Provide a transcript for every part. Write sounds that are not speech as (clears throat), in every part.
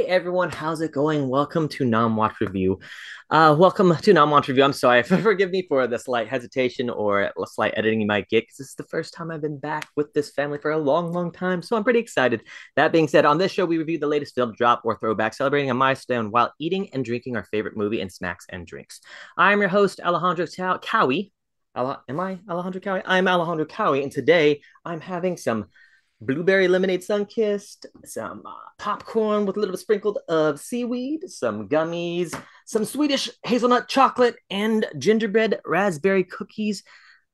Hey everyone, how's it going? Welcome to Nom Watch Review. Uh, welcome to Nom Watch Review. I'm sorry, forgive me for the slight hesitation or slight editing you might get because this is the first time I've been back with this family for a long, long time. So I'm pretty excited. That being said, on this show, we review the latest film drop or throwback, celebrating a milestone while eating and drinking our favorite movie and snacks and drinks. I'm your host, Alejandro Cowie. Am I Alejandro Cowie? I'm Alejandro Cowie, and today I'm having some blueberry lemonade sun-kissed, some uh, popcorn with a little bit sprinkled of seaweed, some gummies, some Swedish hazelnut chocolate, and gingerbread raspberry cookies.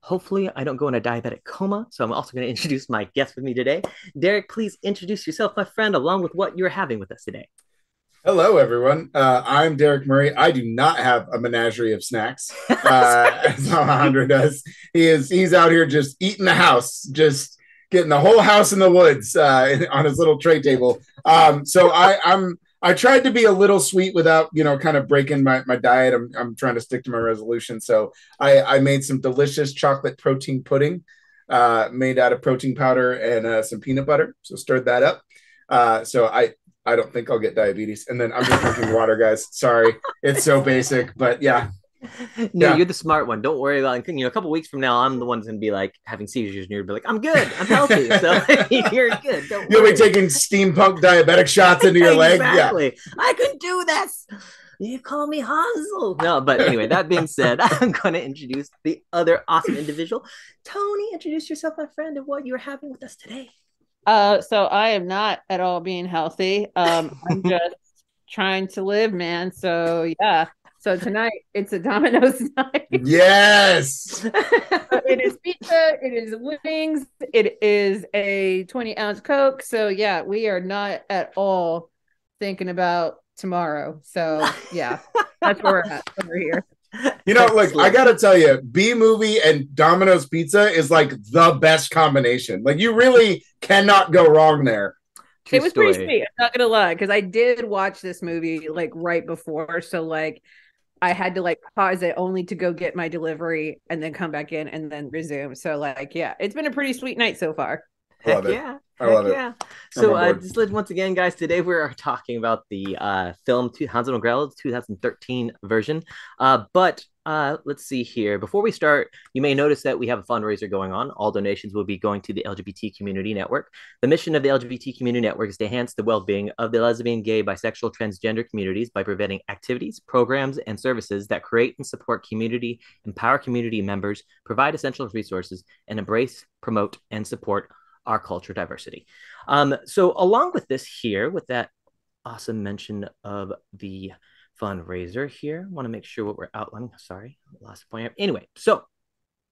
Hopefully, I don't go in a diabetic coma. So I'm also going (laughs) to introduce my guest with me today. Derrick, please introduce yourself, my friend, along with what you're having with us today. Hello, everyone. Uh, I'm Derrick Murray. I do not have a menagerie of snacks, (laughs) uh, as Alejandro does. He is he's out here just eating the house, just getting the whole house in the woods uh, (laughs) on his little tray table. Um, so I, I'm I tried to be a little sweet without you know kind of breaking my, my diet. I'm I'm trying to stick to my resolution. So I I made some delicious chocolate protein pudding, uh, made out of protein powder and uh, some peanut butter. So stirred that up. Uh, so I I don't think I'll get diabetes. And then I'm just drinking water, guys. Sorry, it's so basic, but yeah, no, yeah. you're the smart one. Don't worry about it. You know, a couple weeks from now, I'm the one's gonna be like having seizures, and you're going to be like, "I'm good, I'm healthy." (laughs) So (laughs) you're good. Don't You'll worry. be taking steampunk diabetic shots into your leg. Exactly. Yeah. I can do this. You call me Hansel. No, but anyway, that being said, (laughs) I'm gonna introduce the other awesome individual. Toni, introduce yourself, my friend, and what you're having with us today. Uh, so I am not at all being healthy. Um, I'm just trying to live, man. So yeah, so tonight it's a Domino's (laughs) night. Yes. it is pizza. It is wings. It is a 20 ounce Coke. So yeah, we are not at all thinking about tomorrow. So yeah, that's where we're at over here. You know, like I gotta tell you, B movie and Domino's Pizza is like the best combination. Like you really cannot go wrong there. True it was story. pretty sweet. I'm not gonna lie, because I did watch this movie like right before. So like I had to like pause it only to go get my delivery and then come back in and then resume. So like, yeah, it's been a pretty sweet night so far. Heck yeah. I love Heck it. Yeah. So uh, just once again, guys, today we're talking about the uh, film Hansel and Gretel 2013 version. Uh, but uh, let's see here. Before we start, you may notice that we have a fundraiser going on. All donations will be going to the LGBT Community Network. The mission of the LGBT Community Network is to enhance the well being of the lesbian, gay, bisexual, transgender communities by preventing activities, programs, and services that create and support community, empower community members, provide essential resources, and embrace, promote, and support our culture diversity. Um, so, along with this, here, with that awesome mention of the fundraiser here. I Want to make sure what we're outlining. Sorry, last point. Anyway, so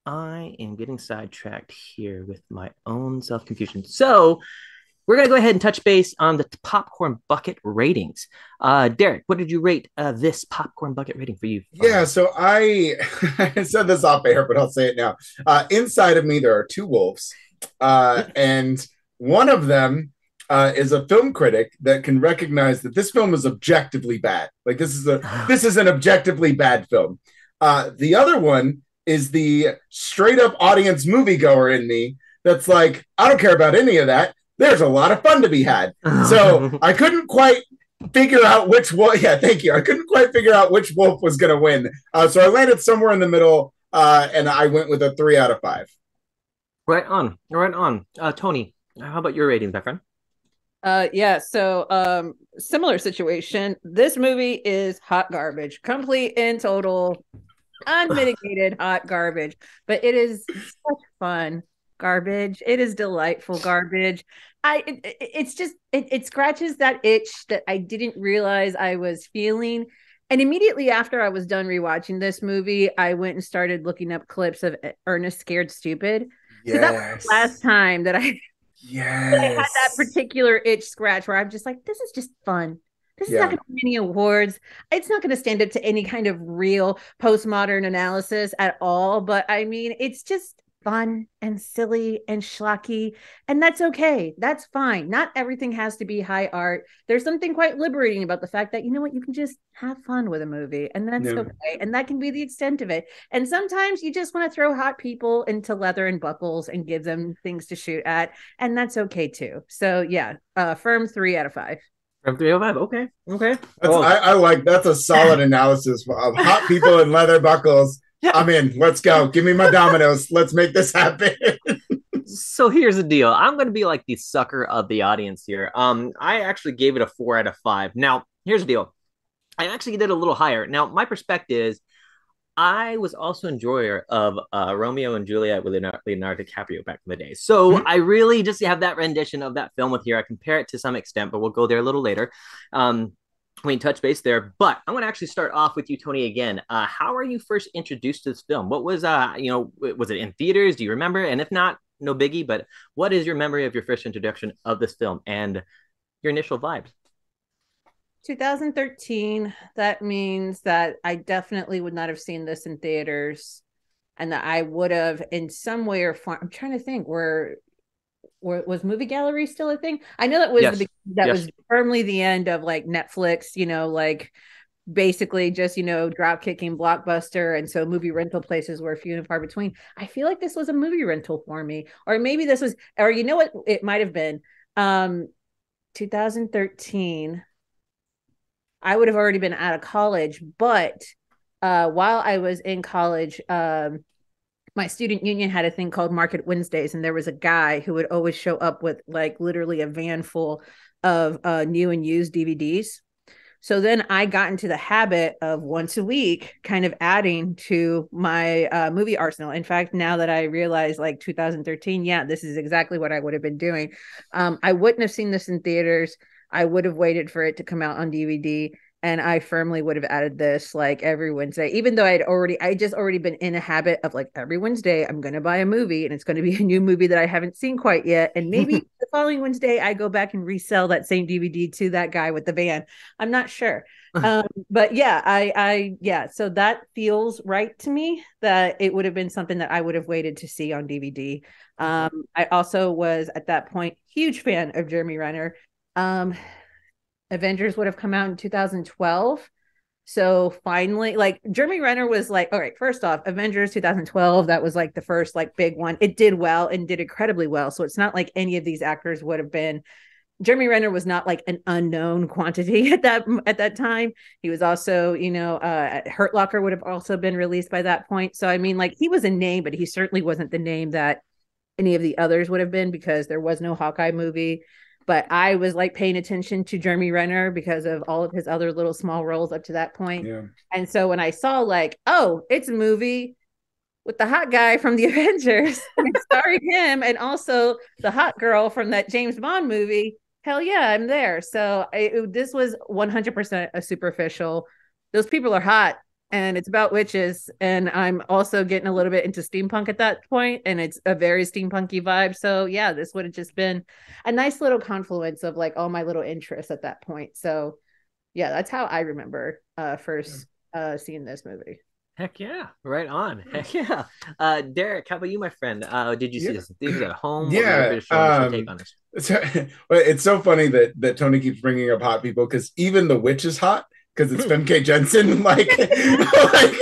I am getting sidetracked here with my own self confusion. So we're gonna go ahead and touch base on the popcorn bucket ratings. Uh, Derrick, what did you rate uh, this popcorn bucket rating for you? Yeah, so I, I (laughs) said this off air, but I'll say it now. Uh, inside of me, there are two wolves, uh, and one of them uh, is a film critic that can recognize that this film is objectively bad. Like this is a (sighs) this is an objectively bad film. Uh, the other one is the straight up audience moviegoer in me that's like, I don't care about any of that. There's a lot of fun to be had. (laughs) So I couldn't quite figure out which wolf. (laughs) Yeah, thank you. I couldn't quite figure out which wolf was going to win. Uh, so I landed somewhere in the middle, uh, and I went with a three out of five. Right on, right on. Uh, Toni, how about your rating, friend? Uh yeah, so um similar situation. This movie is hot garbage, complete and total, unmitigated (laughs) hot garbage, but it is such fun garbage. It is delightful garbage. I it, it's just it, it scratches that itch that I didn't realize I was feeling. And immediately after I was done rewatching this movie, I went and started looking up clips of Ernest Scared Stupid. Yes. That was the last time that I (laughs) Yes. I had that particular itch scratch where I'm just like, this is just fun. This is yeah. not going to win any awards. It's not going to stand up to any kind of real postmodern analysis at all. But I mean, it's just fun and silly and schlocky. And that's okay. That's fine. Not everything has to be high art. There's something quite liberating about the fact that, you know what, you can just have fun with a movie and that's yeah. okay. And that can be the extent of it. And sometimes you just want to throw hot people into leather and buckles and give them things to shoot at. And that's okay too. So, yeah, uh, firm three out of five. From 305. Okay. Okay. Oh. I, I, like that's a solid (laughs) analysis of hot people in leather buckles. I'm in. Let's go. Give me my Domino's. Let's make this happen. so here's the deal. I'm going to be like the sucker of the audience here. Um, I actually gave it a four out of five. Now, here's the deal. I actually did a little higher. Now, my perspective is I was also enjoyer of uh, Romeo and Juliet with Leonardo DiCaprio back in the day. So mm-hmm. I really just have that rendition of that film with here. I compare it to some extent, but we'll go there a little later. Um, we touch base there, but I'm going to actually start off with you, Toni. Again, uh, how are you first introduced to this film? What was, uh, you know, was it in theaters? Do you remember? And if not, no biggie. But what is your memory of your first introduction of this film and your initial vibes? 2013 that means that i definitely would not have seen this in theaters and that i would have in some way or form i'm trying to think where where was movie gallery still a thing i know that was yes. the, that yes. was firmly the end of like netflix you know like basically just you know drop kicking blockbuster and so movie rental places were few and far between i feel like this was a movie rental for me or maybe this was or you know what it might have been um 2013 I would have already been out of college. But uh, while I was in college, um, my student union had a thing called Market Wednesdays, and there was a guy who would always show up with like literally a van full of uh, new and used DVDs. So then I got into the habit of once a week kind of adding to my uh, movie arsenal. In fact, now that I realize like 2013, yeah, this is exactly what I would have been doing. Um, I wouldn't have seen this in theaters. I would have waited for it to come out on DVD and I firmly would have added this like every Wednesday, even though I'd already, I just already been in a habit of like every Wednesday, I'm going to buy a movie and it's going to be a new movie that I haven't seen quite yet. And (laughs) maybe the following Wednesday, I go back and resell that same DVD to that guy with the van. I'm not sure. (laughs) um, but yeah, I, I, yeah, so that feels right to me that it would have been something that I would have waited to see on DVD. Um, I also was at that point huge fan of Jeremy Renner. Um, Avengers would have come out in 2012. So finally, like Jeremy Renner was like, all right, first off, Avengers 2012, that was like the first like big one. It did well and did incredibly well. So it's not like any of these actors would have been Jeremy Renner was not like an unknown quantity (laughs) at that at that time. He was also, you know, uh Hurt Locker would have also been released by that point. So I mean, like he was a name, but he certainly wasn't the name that any of the others would have been because there was no Hawkeye movie but I was like paying attention to Jeremy Renner because of all of his other little small roles up to that point. Yeah. And so when I saw like, oh, it's a movie with the hot guy from the (laughs) Avengers starring him and also the hot girl from that James Bond movie, hell yeah, I'm there. So I, it, this was 100% a superficial. Those people are hot and it's about witches and i'm also getting a little bit into steampunk at that point and it's a very steampunky vibe so yeah this would have just been a nice little confluence of like all my little interests at that point so yeah that's how i remember uh first uh seeing this movie Heck yeah, right on. Heck yeah. Uh, Derrick, how about you, my friend? Uh, did you see yeah. this theaters at (clears throat) home? Yeah. Um, so, (laughs) it's so funny that that Toni keeps bringing up hot people because even the witch is hot because it's Famke (laughs) Janssen. Like, like,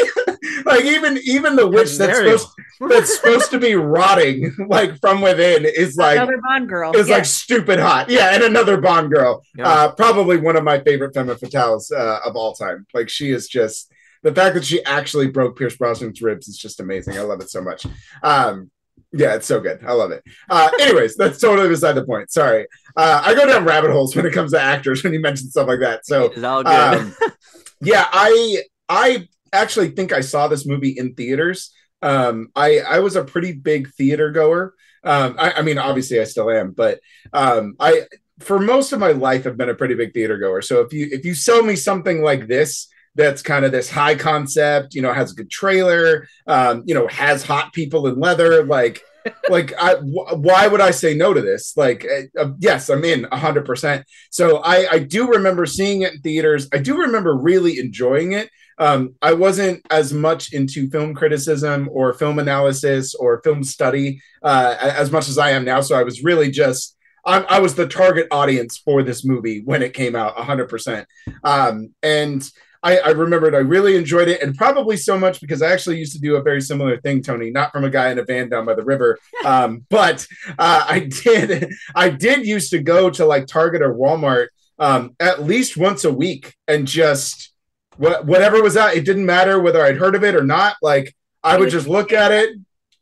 like even even the witch that's supposed that's supposed to be rotting like from within is like another Bond girl is yeah. like stupid hot. Yeah, and another Bond girl. Yeah. Uh, probably one of my favorite femme fatales uh, of all time. Like she is just the fact that she actually broke Pierce Brosnan's ribs is just amazing. I love it so much. Um, yeah, it's so good. I love it. Uh, anyways, that's totally beside the point. Sorry. Uh, I go down rabbit holes when it comes to actors when you mention stuff like that. So, um, (laughs) yeah, I I actually think I saw this movie in theaters. Um, I I was a pretty big theater goer. Um, I, I mean, obviously, I still am, but um, I for most of my life have been a pretty big theater goer. So if you if you sell me something like this that's kind of this high concept, you know, has a good trailer, um, you know, has hot people in leather, like (laughs) like I, w- why would I say no to this? Like, uh, uh yes, I'm in hundred percent. So I, I do remember seeing it in theaters. I do remember really enjoying it. Um, I wasn't as much into film criticism or film analysis or film study uh, as much as I am now. So I was really just I, I, was the target audience for this movie when it came out 100%. Um, and I, I remembered I really enjoyed it, and probably so much because I actually used to do a very similar thing, Toni. Not from a guy in a van down by the river, (laughs) um, but uh, I did. I did used to go to like Target or Walmart um, at least once a week and just what, whatever was out. It didn't matter whether I'd heard of it or not. Like I would just look at it.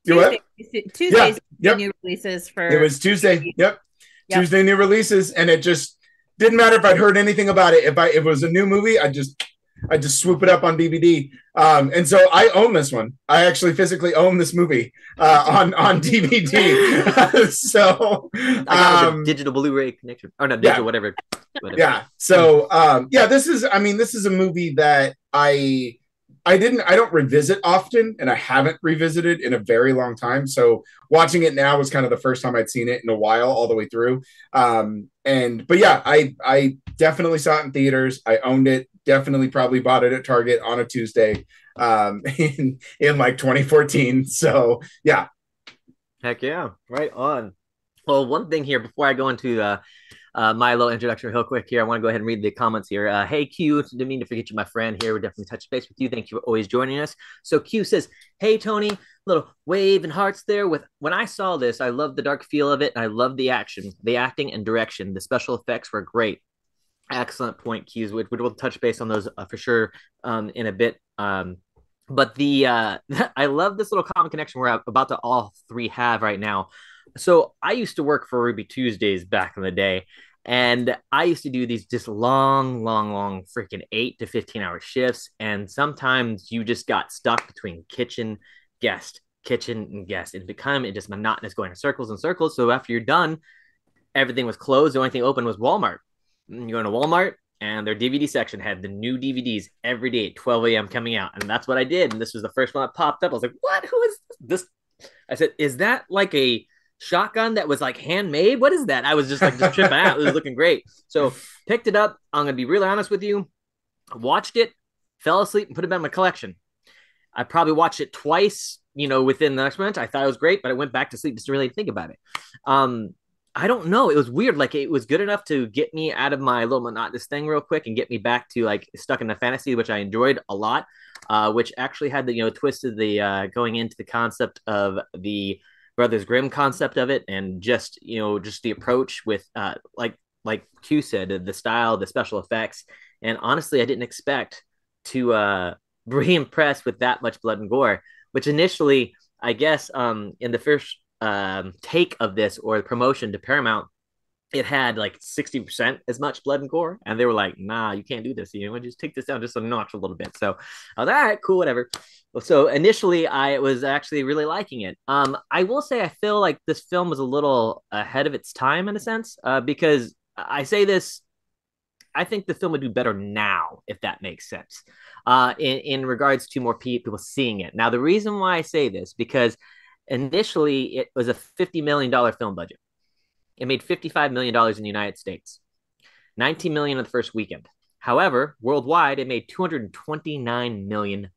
Do what? Tuesdays yeah. Yep. new releases for it was Tuesday. Yep. yep. Tuesday new releases, and it just didn't matter if I'd heard anything about it. If I if it was a new movie, I just I just swoop it up on DVD. Um, and so I own this one. I actually physically own this movie uh, on on (laughs) DVD. (laughs) so um, digital Blu-ray connection. Oh no, digital yeah. whatever. whatever. Yeah. So um, yeah, this is. I mean, this is a movie that I I didn't I don't revisit often and I haven't revisited in a very long time. So watching it now was kind of the first time I'd seen it in a while all the way through. Um and but yeah, I I definitely saw it in theaters. I owned it. Definitely probably bought it at Target on a Tuesday um (laughs) in in like 2014. So yeah. Heck yeah. Right on. Well, one thing here before I go into the uh, my little introduction real quick here. I want to go ahead and read the comments here. Uh, hey, Q, didn't mean to forget you, my friend here. We're definitely touch base with you. Thank you for always joining us. So Q says, hey, Toni, little wave and hearts there with when I saw this, I loved the dark feel of it. I loved the action, the acting and direction. The special effects were great. Excellent point, Q's, which we'll touch base on those uh, for sure um, in a bit. Um, but the uh, (laughs) I love this little common connection we're about to all three have right now so I used to work for Ruby Tuesdays back in the day. And I used to do these just long, long, long freaking eight to 15 hour shifts. And sometimes you just got stuck between kitchen, guest, kitchen, and guest. It became it just monotonous going in circles and circles. So after you're done, everything was closed. The only thing open was Walmart. You go to Walmart, and their DVD section had the new DVDs every day at 12 a.m. coming out. And that's what I did. And this was the first one that popped up. I was like, what? Who is this? I said, is that like a shotgun that was like handmade. What is that? I was just like just tripping out. It was looking great. So picked it up. I'm gonna be really honest with you. Watched it, fell asleep, and put it back in my collection. I probably watched it twice, you know, within the next month. I thought it was great, but I went back to sleep just to really think about it. Um, I don't know. It was weird. Like it was good enough to get me out of my little monotonous thing real quick and get me back to like stuck in the fantasy, which I enjoyed a lot. Uh, which actually had the you know twisted the uh, going into the concept of the Brothers Grimm concept of it, and just you know just the approach with uh, like like Q said, the style, the special effects, and honestly, I didn't expect to uh, (laughs) be impressed with that much blood and gore. Which initially, I guess, um, in the first um, take of this or the promotion to Paramount, it had like 60% as much blood and gore. And they were like, nah, you can't do this. You know, just take this down just a notch a little bit. So I was all right, cool, whatever. So initially I was actually really liking it. Um, I will say I feel like this film was a little ahead of its time in a sense, uh, because I say this, I think the film would do better now, if that makes sense. Uh, in, in regards to more people seeing it. Now, the reason why I say this, because initially it was a $50 million film budget it made $55 million in the United States, 19 million in the first weekend. However, worldwide, it made $229 million.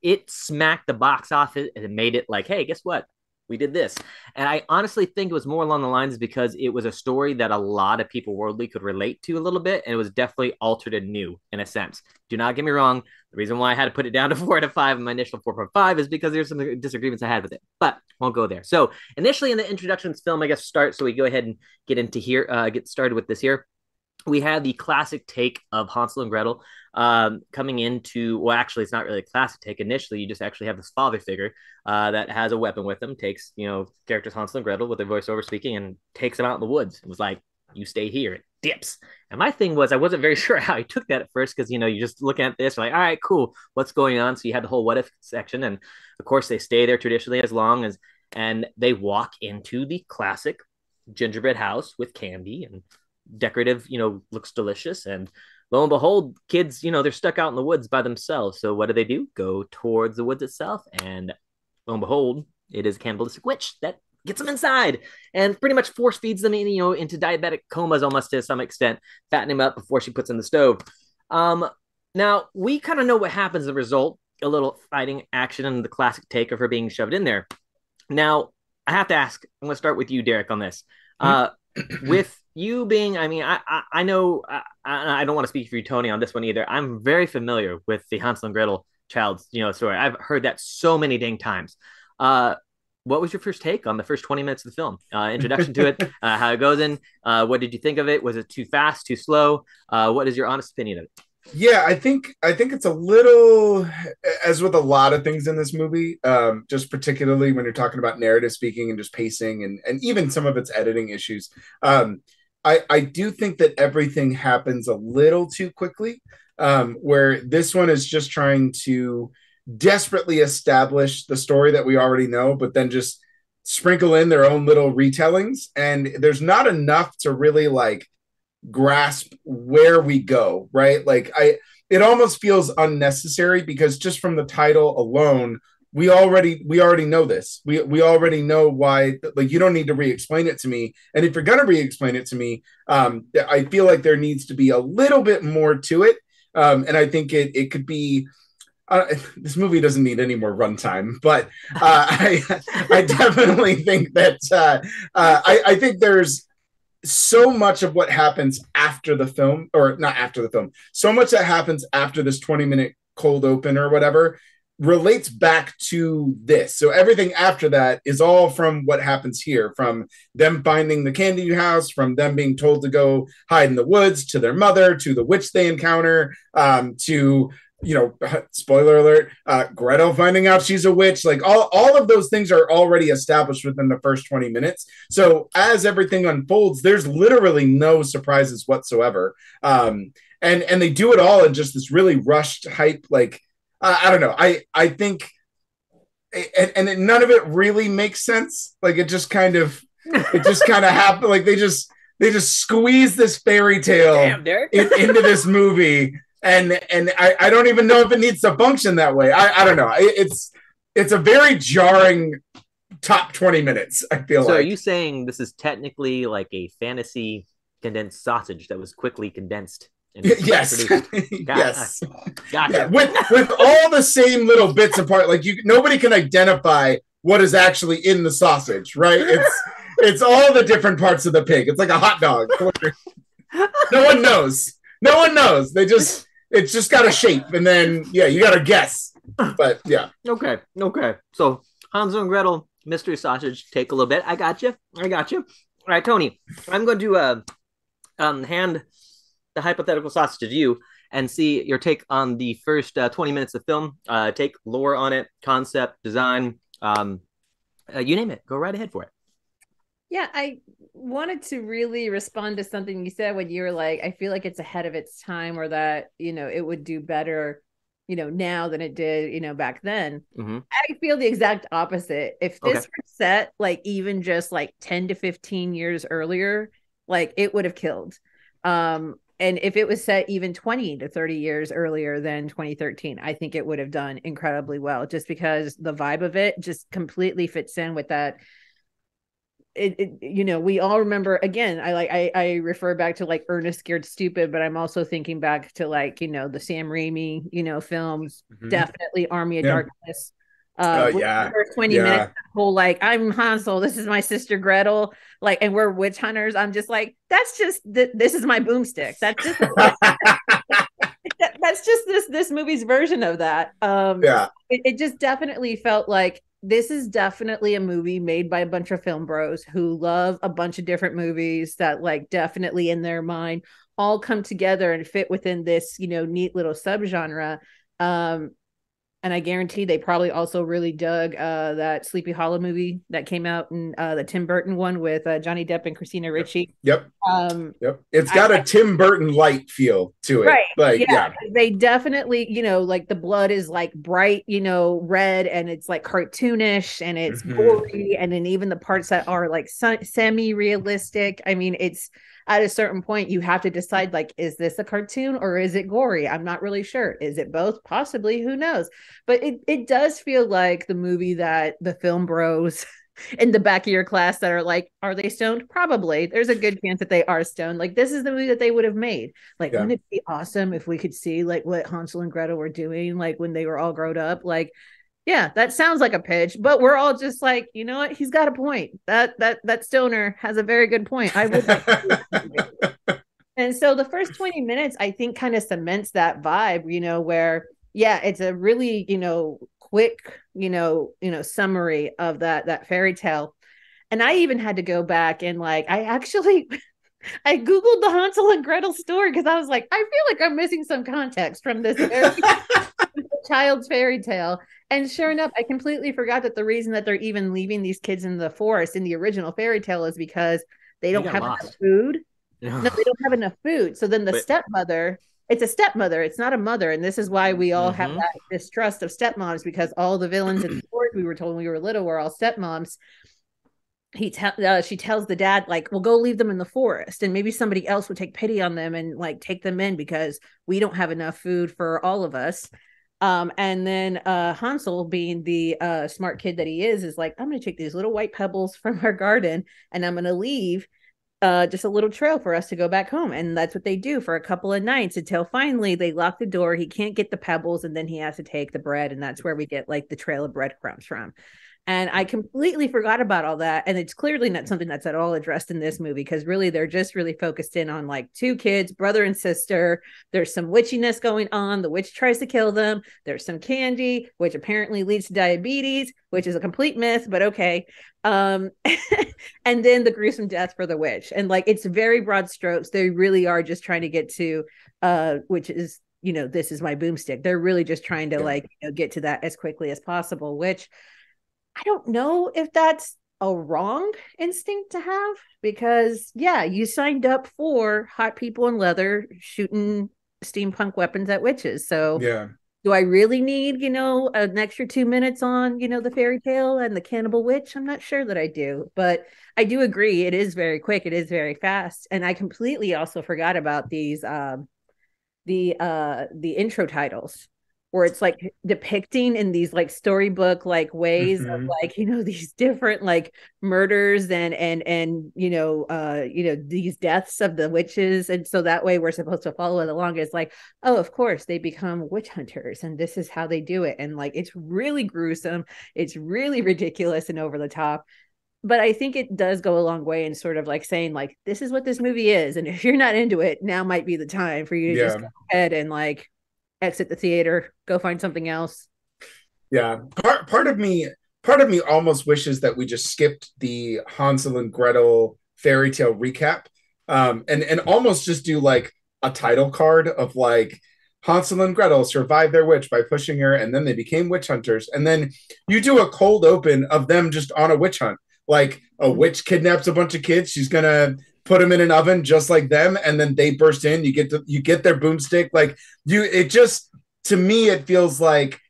It smacked the box office and made it like, hey, guess what? We did this. And I honestly think it was more along the lines because it was a story that a lot of people worldly could relate to a little bit. And it was definitely altered and new in a sense. Do not get me wrong. The reason why I had to put it down to (laughs) four out of five in my initial 4.5 is because there's some disagreements I had with it, but won't go there. So initially in the introduction film, I guess start. So we go ahead and get into here, uh, get started with this here we had the classic take of Hansel and Gretel um, coming into, well, actually, it's not really a classic take. Initially, you just actually have this father figure uh, that has a weapon with him, takes, you know, characters Hansel and Gretel with their voiceover speaking and takes them out in the woods. It was like, you stay here. It dips. And my thing was, I wasn't very (laughs) sure how he took that at first because, you know, you just looking at this, like, all right, cool. What's going on? So you had the whole what if section. And of course, they stay there traditionally as long as, and they walk into the classic gingerbread house with candy and decorative, you know, looks delicious. And lo and behold, kids, you know, they're stuck out in the woods by themselves. So what do they do? Go towards the woods itself. And lo and behold, it is a cannibalistic witch that gets them inside and pretty much force feeds them in, you know, into diabetic comas almost to some extent, fatten them up before she puts in the stove. Um, now we kind of know what happens as a result, a little fighting action and the classic take of her being shoved in there. Now, I have to ask, I'm going to start with you, Derrick, on this. Mm-hmm. Uh, with you being, I mean, I I, I know I, I don't want to speak for you, Toni, on this one either. I'm very familiar with the Hansel and Gretel child's you know story. I've heard that so many dang times. Uh, what was your first take on the first 20 minutes of the film? Uh, introduction to it, (laughs) uh, how it goes in. Uh, what did you think of it? Was it too fast, too slow? Uh, what is your honest opinion of it? Yeah, I think I think it's a little as with a lot of things in this movie, um, just particularly when you're talking about narrative speaking and just pacing and and even some of its editing issues. Um, I I do think that everything happens a little too quickly. Um, where this one is just trying to desperately establish the story that we already know, but then just sprinkle in their own little retellings. And there's not enough to really like grasp where we go, right? Like, I, it almost feels unnecessary because just from the title alone, we already we already know this. We we already know why. Like you don't need to re-explain it to me. And if you're gonna re-explain it to me, um, I feel like there needs to be a little bit more to it. Um, and I think it it could be uh, (laughs) this movie doesn't need any more runtime, but uh, (laughs) I, I definitely think that uh, uh, I, I, think there's so much of what happens after the film, or not after the film, so much that happens after this 20 minute cold open or whatever relates back to this. So everything after that is all from what happens here, from them finding the candy house, from them being told to go hide in the woods, to their mother, to the witch they encounter, um, to you know, (laughs) spoiler alert, uh, Gretel finding out she's a witch, like all, all of those things are already established within the first 20 minutes. So as everything unfolds, there's literally no surprises whatsoever. Um, and, and they do it all in just this really rushed hype. Like, uh, I don't know. I, I think, and, and it, none of it really makes sense. Like it just kind of, it just kind of (laughs) happened. Like they just, they just squeeze this fairy tale Damn, in, into this movie and and I, I don't even know if it needs to function that way. I, I don't know. It's it's a very jarring top 20 minutes, I feel so like. are you saying this is technically like a fantasy condensed sausage that was quickly condensed? (laughs) yes. (laughs) yes. Gotcha. Yeah. With with all the same little bits apart, like you nobody can identify what is actually in the sausage, right? It's (laughs) it's all the different parts of the pig. It's like a hot dog. no one knows. No one knows. They just it's just got a shape, and then yeah, you got to guess. But yeah. Okay. Okay. So Hansel and Gretel, mystery sausage. Take a little bit. I got you. I got you. All right, Toni. I'm going to uh, um, hand the hypothetical sausage to you and see your take on the first uh, 20 minutes of film. Uh, take lore on it, concept, design, um, uh, you name it. Go right ahead for it. Yeah, I wanted to really respond to something you said when you were like, I feel like it's ahead of its time or that, you know, it would do better, you know, now than it did, you know, back then. Mm-hmm. I feel the exact opposite. If this okay. were set like even just like 10 to 15 years earlier, like it would have killed. Um, and if it was set even 20 to 30 years earlier than 2013 i think it would have done incredibly well just because the vibe of it just completely fits in with that it, it, you know we all remember again i like I, I refer back to like ernest scared stupid but i'm also thinking back to like you know the sam raimi you know films mm-hmm. definitely army of yeah. darkness uh, uh yeah 20 yeah. minutes whole like i'm hansel this is my sister gretel like and we're witch hunters i'm just like that's just th- this is my boomstick that's just (laughs) that's just this this movie's version of that um yeah it, it just definitely felt like this is definitely a movie made by a bunch of film bros who love a bunch of different movies that like definitely in their mind all come together and fit within this you know neat little subgenre. Um and I guarantee they probably also really dug uh, that Sleepy Hollow movie that came out and uh, the Tim Burton one with uh, Johnny Depp and Christina Ricci. Yep. Um, yep. It's got I, a Tim Burton light feel to it. Right. Like, yeah, yeah. They definitely, you know, like the blood is like bright, you know, red and it's like cartoonish and it's mm-hmm. gory. And then even the parts that are like semi realistic. I mean, it's at a certain point you have to decide like is this a cartoon or is it gory? I'm not really sure. Is it both? Possibly. Who knows? But it, it does feel like the movie that the film bros (laughs) in the back of your class that are like are they stoned? Probably. There's a good chance that they are stoned. Like this is the movie that they would have made. Like yeah. wouldn't it be awesome if we could see like what hansel and gretel were doing like when they were all grown up? Like yeah, that sounds like a pitch, but we're all just like, you know what? He's got a point. That that that stoner has a very good point. I would. Like (laughs) and so the first twenty minutes, I think, kind of cements that vibe. You know, where yeah, it's a really you know quick, you know, you know, summary of that that fairy tale. And I even had to go back and like I actually (laughs) I googled the Hansel and Gretel story because I was like, I feel like I'm missing some context from this (laughs) child's fairy tale. And sure enough, I completely forgot that the reason that they're even leaving these kids in the forest in the original fairy tale is because they don't have lost. enough food. (laughs) no, they don't have enough food. So then the but, stepmother, it's a stepmother, it's not a mother. And this is why we all mm-hmm. have that distrust of stepmoms because all the villains in the (clears throat) stories we were told when we were little were all stepmoms he te- uh, she tells the dad like well go leave them in the forest and maybe somebody else would take pity on them and like take them in because we don't have enough food for all of us um, and then uh, Hansel, being the uh, smart kid that he is, is like, I'm going to take these little white pebbles from our garden and I'm going to leave uh, just a little trail for us to go back home. And that's what they do for a couple of nights until finally they lock the door. He can't get the pebbles and then he has to take the bread. And that's where we get like the trail of breadcrumbs from. And I completely forgot about all that. And it's clearly not something that's at all addressed in this movie because really they're just really focused in on like two kids, brother and sister. There's some witchiness going on. The witch tries to kill them. There's some candy, which apparently leads to diabetes, which is a complete myth, but okay. Um, (laughs) and then the gruesome death for the witch. And like it's very broad strokes. They really are just trying to get to uh, which is you know, this is my boomstick. They're really just trying to like you know, get to that as quickly as possible, which I don't know if that's a wrong instinct to have because yeah, you signed up for hot people in leather shooting steampunk weapons at witches. So yeah. Do I really need, you know, an extra two minutes on, you know, the fairy tale and the cannibal witch? I'm not sure that I do, but I do agree. It is very quick. It is very fast. And I completely also forgot about these um the uh the intro titles where it's like depicting in these like storybook like ways mm-hmm. of like (laughs) you know these different like murders and and and you know uh you know these deaths of the witches. And so that way we're supposed to follow it along. It's like oh of course they become witch hunters and this is how they do it. And like it's really gruesome. It's really ridiculous and over the top. But I think it does go a long way in sort of like saying like this is what this movie is, and if you're not into it, now might be the time for you to yeah. just go ahead and like exit the theater, go find something else. Yeah, part part of me part of me almost wishes that we just skipped the Hansel and Gretel fairy tale recap, um, and and almost just do like a title card of like Hansel and Gretel survived their witch by pushing her, and then they became witch hunters, and then you do a cold open of them just on a witch hunt. Like a witch kidnaps a bunch of kids, she's gonna put them in an oven just like them, and then they burst in. You get to you get their boomstick. Like you, it just to me it feels like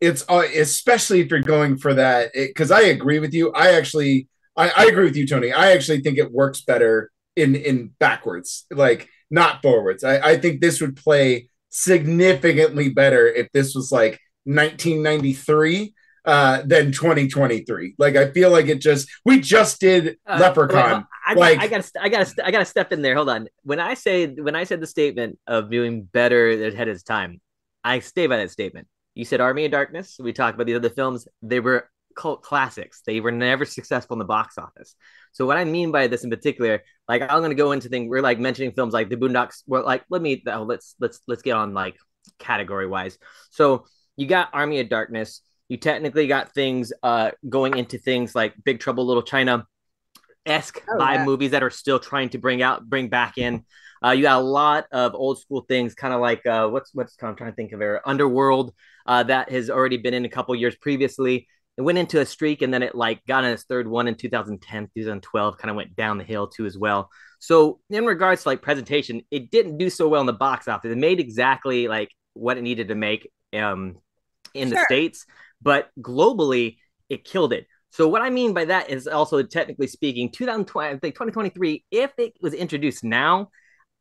it's uh, especially if you're going for that because I agree with you. I actually I, I agree with you, Toni. I actually think it works better in in backwards, like not forwards. I, I think this would play significantly better if this was like 1993 uh than 2023 like i feel like it just we just did uh, leprechaun. wait, I, like I, gotta i gotta i gotta step in there. Hold on. When i say when i said the statement of doing better ahead of time i stay by that statement. You said army of darkness. We talked about these other films. They were cult classics. They were never successful in the box office. So what i mean by this in particular like i'm gonna go into things we're like mentioning films like the boondocks. Well like let me oh, let's let's let's get on like category wise so you got army of darkness you technically got things uh, going into things like Big Trouble Little China esque oh, yeah. movies that are still trying to bring out bring back in. Uh, you got a lot of old school things, kind of like uh, what's what's I'm trying to think of here, Underworld uh, that has already been in a couple years previously. It went into a streak and then it like got in its third one in 2010, 2012, kind of went down the hill too as well. So in regards to like presentation, it didn't do so well in the box office. It made exactly like what it needed to make um, in sure. the states, but globally it killed it. So what I mean by that is also technically speaking, 2020, 2023, if it was introduced now,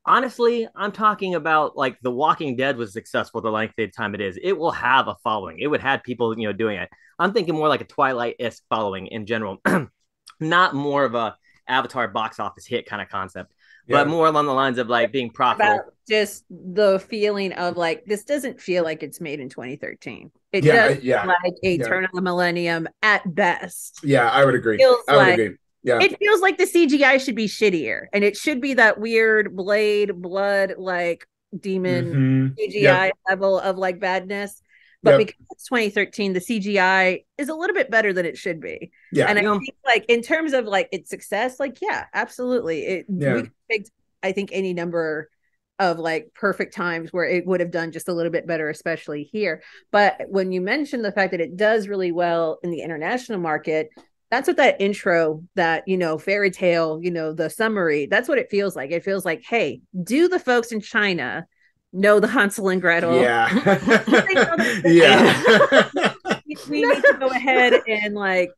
honestly, I'm talking about like The Walking Dead was successful the length of time it is. It will have a following. It would have people, you know, doing it. I'm thinking more like a Twilight-esque following in general, (clears throat) not more of a Avatar box office hit kind of concept yeah. but more along the lines of like being profitable. About just the feeling of like this doesn't feel like it's made in 2013. It yeah, does yeah, like a yeah. turn of the millennium at best. Yeah, I would agree. Feels I would like, agree. Yeah. It feels like the CGI should be shittier and it should be that weird blade blood like demon mm-hmm. CGI yep. level of like badness. But yep. because it's 2013, the CGI is a little bit better than it should be. Yeah. And I think like in terms of like its success, like, yeah, absolutely. It yeah. we picked, I think, any number of like perfect times where it would have done just a little bit better, especially here. But when you mention the fact that it does really well in the international market, that's what that intro, that you know, fairy tale, you know, the summary, that's what it feels like. It feels like, hey, do the folks in China know the Hansel and Gretel? Yeah. (laughs) (laughs) yeah. we need to go ahead and like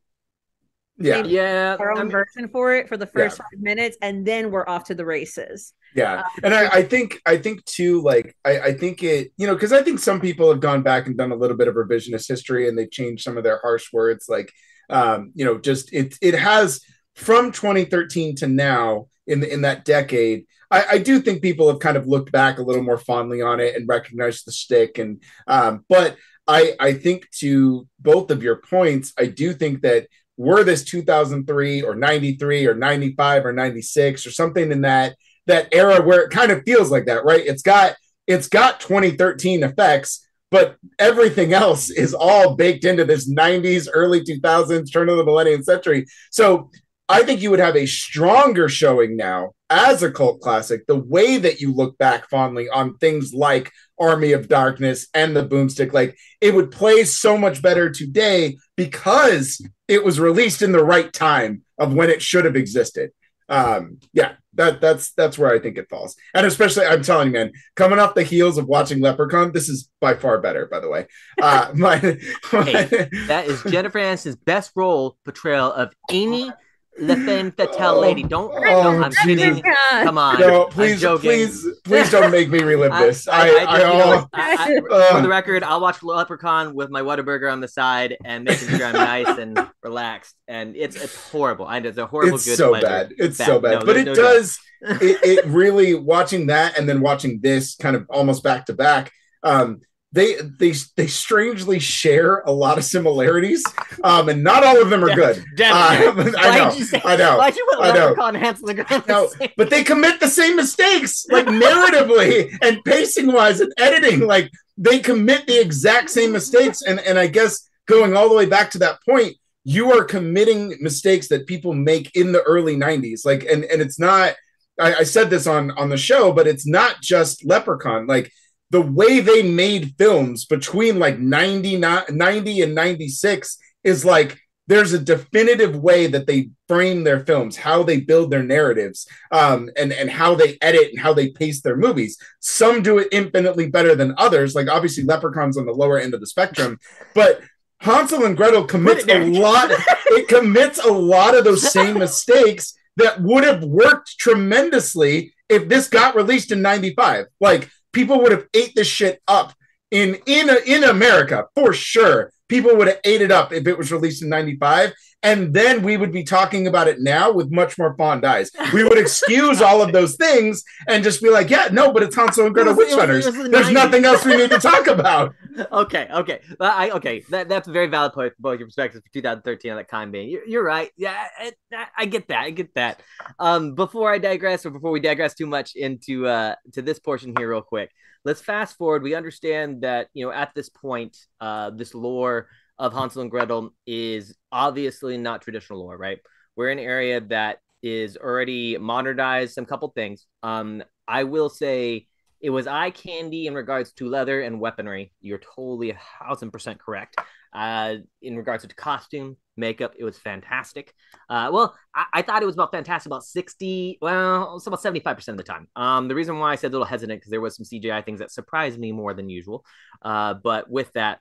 yeah yeah our own I mean, version for it for the first yeah. five minutes and then we're off to the races yeah uh, and I, I think i think too like i, I think it you know because i think some people have gone back and done a little bit of revisionist history and they've changed some of their harsh words like um you know just it it has from 2013 to now in the, in that decade I, I do think people have kind of looked back a little more fondly on it and recognized the stick and um but I, I think to both of your points, I do think that were this 2003 or 93 or 95 or 96 or something in that that era where it kind of feels like that right? It's got it's got 2013 effects but everything else is all baked into this 90s early 2000s turn of the millennium century. So i think you would have a stronger showing now as a cult classic the way that you look back fondly on things like army of darkness and the boomstick like it would play so much better today because it was released in the right time of when it should have existed. Um, yeah, that that's that's where I think it falls. And especially, I'm telling you, man, coming off the heels of watching Leprechaun, this is by far better. By the way, uh, (laughs) my, (laughs) my hey, that is Jennifer Aniston's best role portrayal of any Le Femme Fatale lady. Don't. Oh, no, I'm kidding. Come on. No, please, please, please don't make me relive (laughs) this. I, I, I, I, know, I, (laughs) uh, for the record, I'll watch Leprechaun with my Whataburger on the side and making sure I'm nice and relaxed. And it's it's horrible. I know it's a horrible. It's so pleasure. bad. It's bad. so bad. No, but it no does. (laughs) it, it really watching that and then watching this kind of almost back to back. Um, they they they strangely share a lot of similarities, um, and not all of them are good. uh, (laughs) I know, say, I know, why'd you put I know. and Hansel and no, but they commit the same mistakes, like narratively and pacing wise and editing. Like they commit the exact same mistakes, and and I guess going all the way back to that point, you are committing mistakes that people make in the early '90s. Like, and and it's not. I, I said this on on the show, but it's not just Leprechaun. Like the way they made films between like 90, 90 and 96 is like there's a definitive way that they frame their films, how they build their narratives, um, and and how they edit and how they pace their movies. Some do it infinitely better than others. Like obviously, Leprechaun's on the lower end of the spectrum, but Hansel and Gretel commits a lot. (laughs) it commits a lot of those same mistakes that would have worked tremendously if this got released in '95. Like people would have ate this shit up in in in America for sure. People would have ate it up if it was released in '95, and then we would be talking about it now with much more fond eyes. We would excuse all of those things and just be like, "Yeah, no, but it's Hansel and Gretel Witch Hunters. There's 90s. nothing else we need to talk about." (laughs) okay, okay, I okay. That, that's a very valid point, from both your perspectives for 2013 on that kind being. You're, you're right. Yeah, I, I, get that. I get that. Um, before I digress, or before we digress too much into uh to this portion here, real quick let's fast forward. We understand that you know at this point, uh, this lore of Hansel and Gretel is obviously not traditional lore, right? We're in an area that is already modernized some couple things. Um, I will say it was eye candy in regards to leather and weaponry. You're totally a thousand percent correct. Uh, in regards to costume, makeup, it was fantastic. Uh, well, I-, I, thought it was about fantastic about 60, well, it's about 75% of the time. Um, the reason why I said a little hesitant because there was some CGI things that surprised me more than usual. Uh, but with that,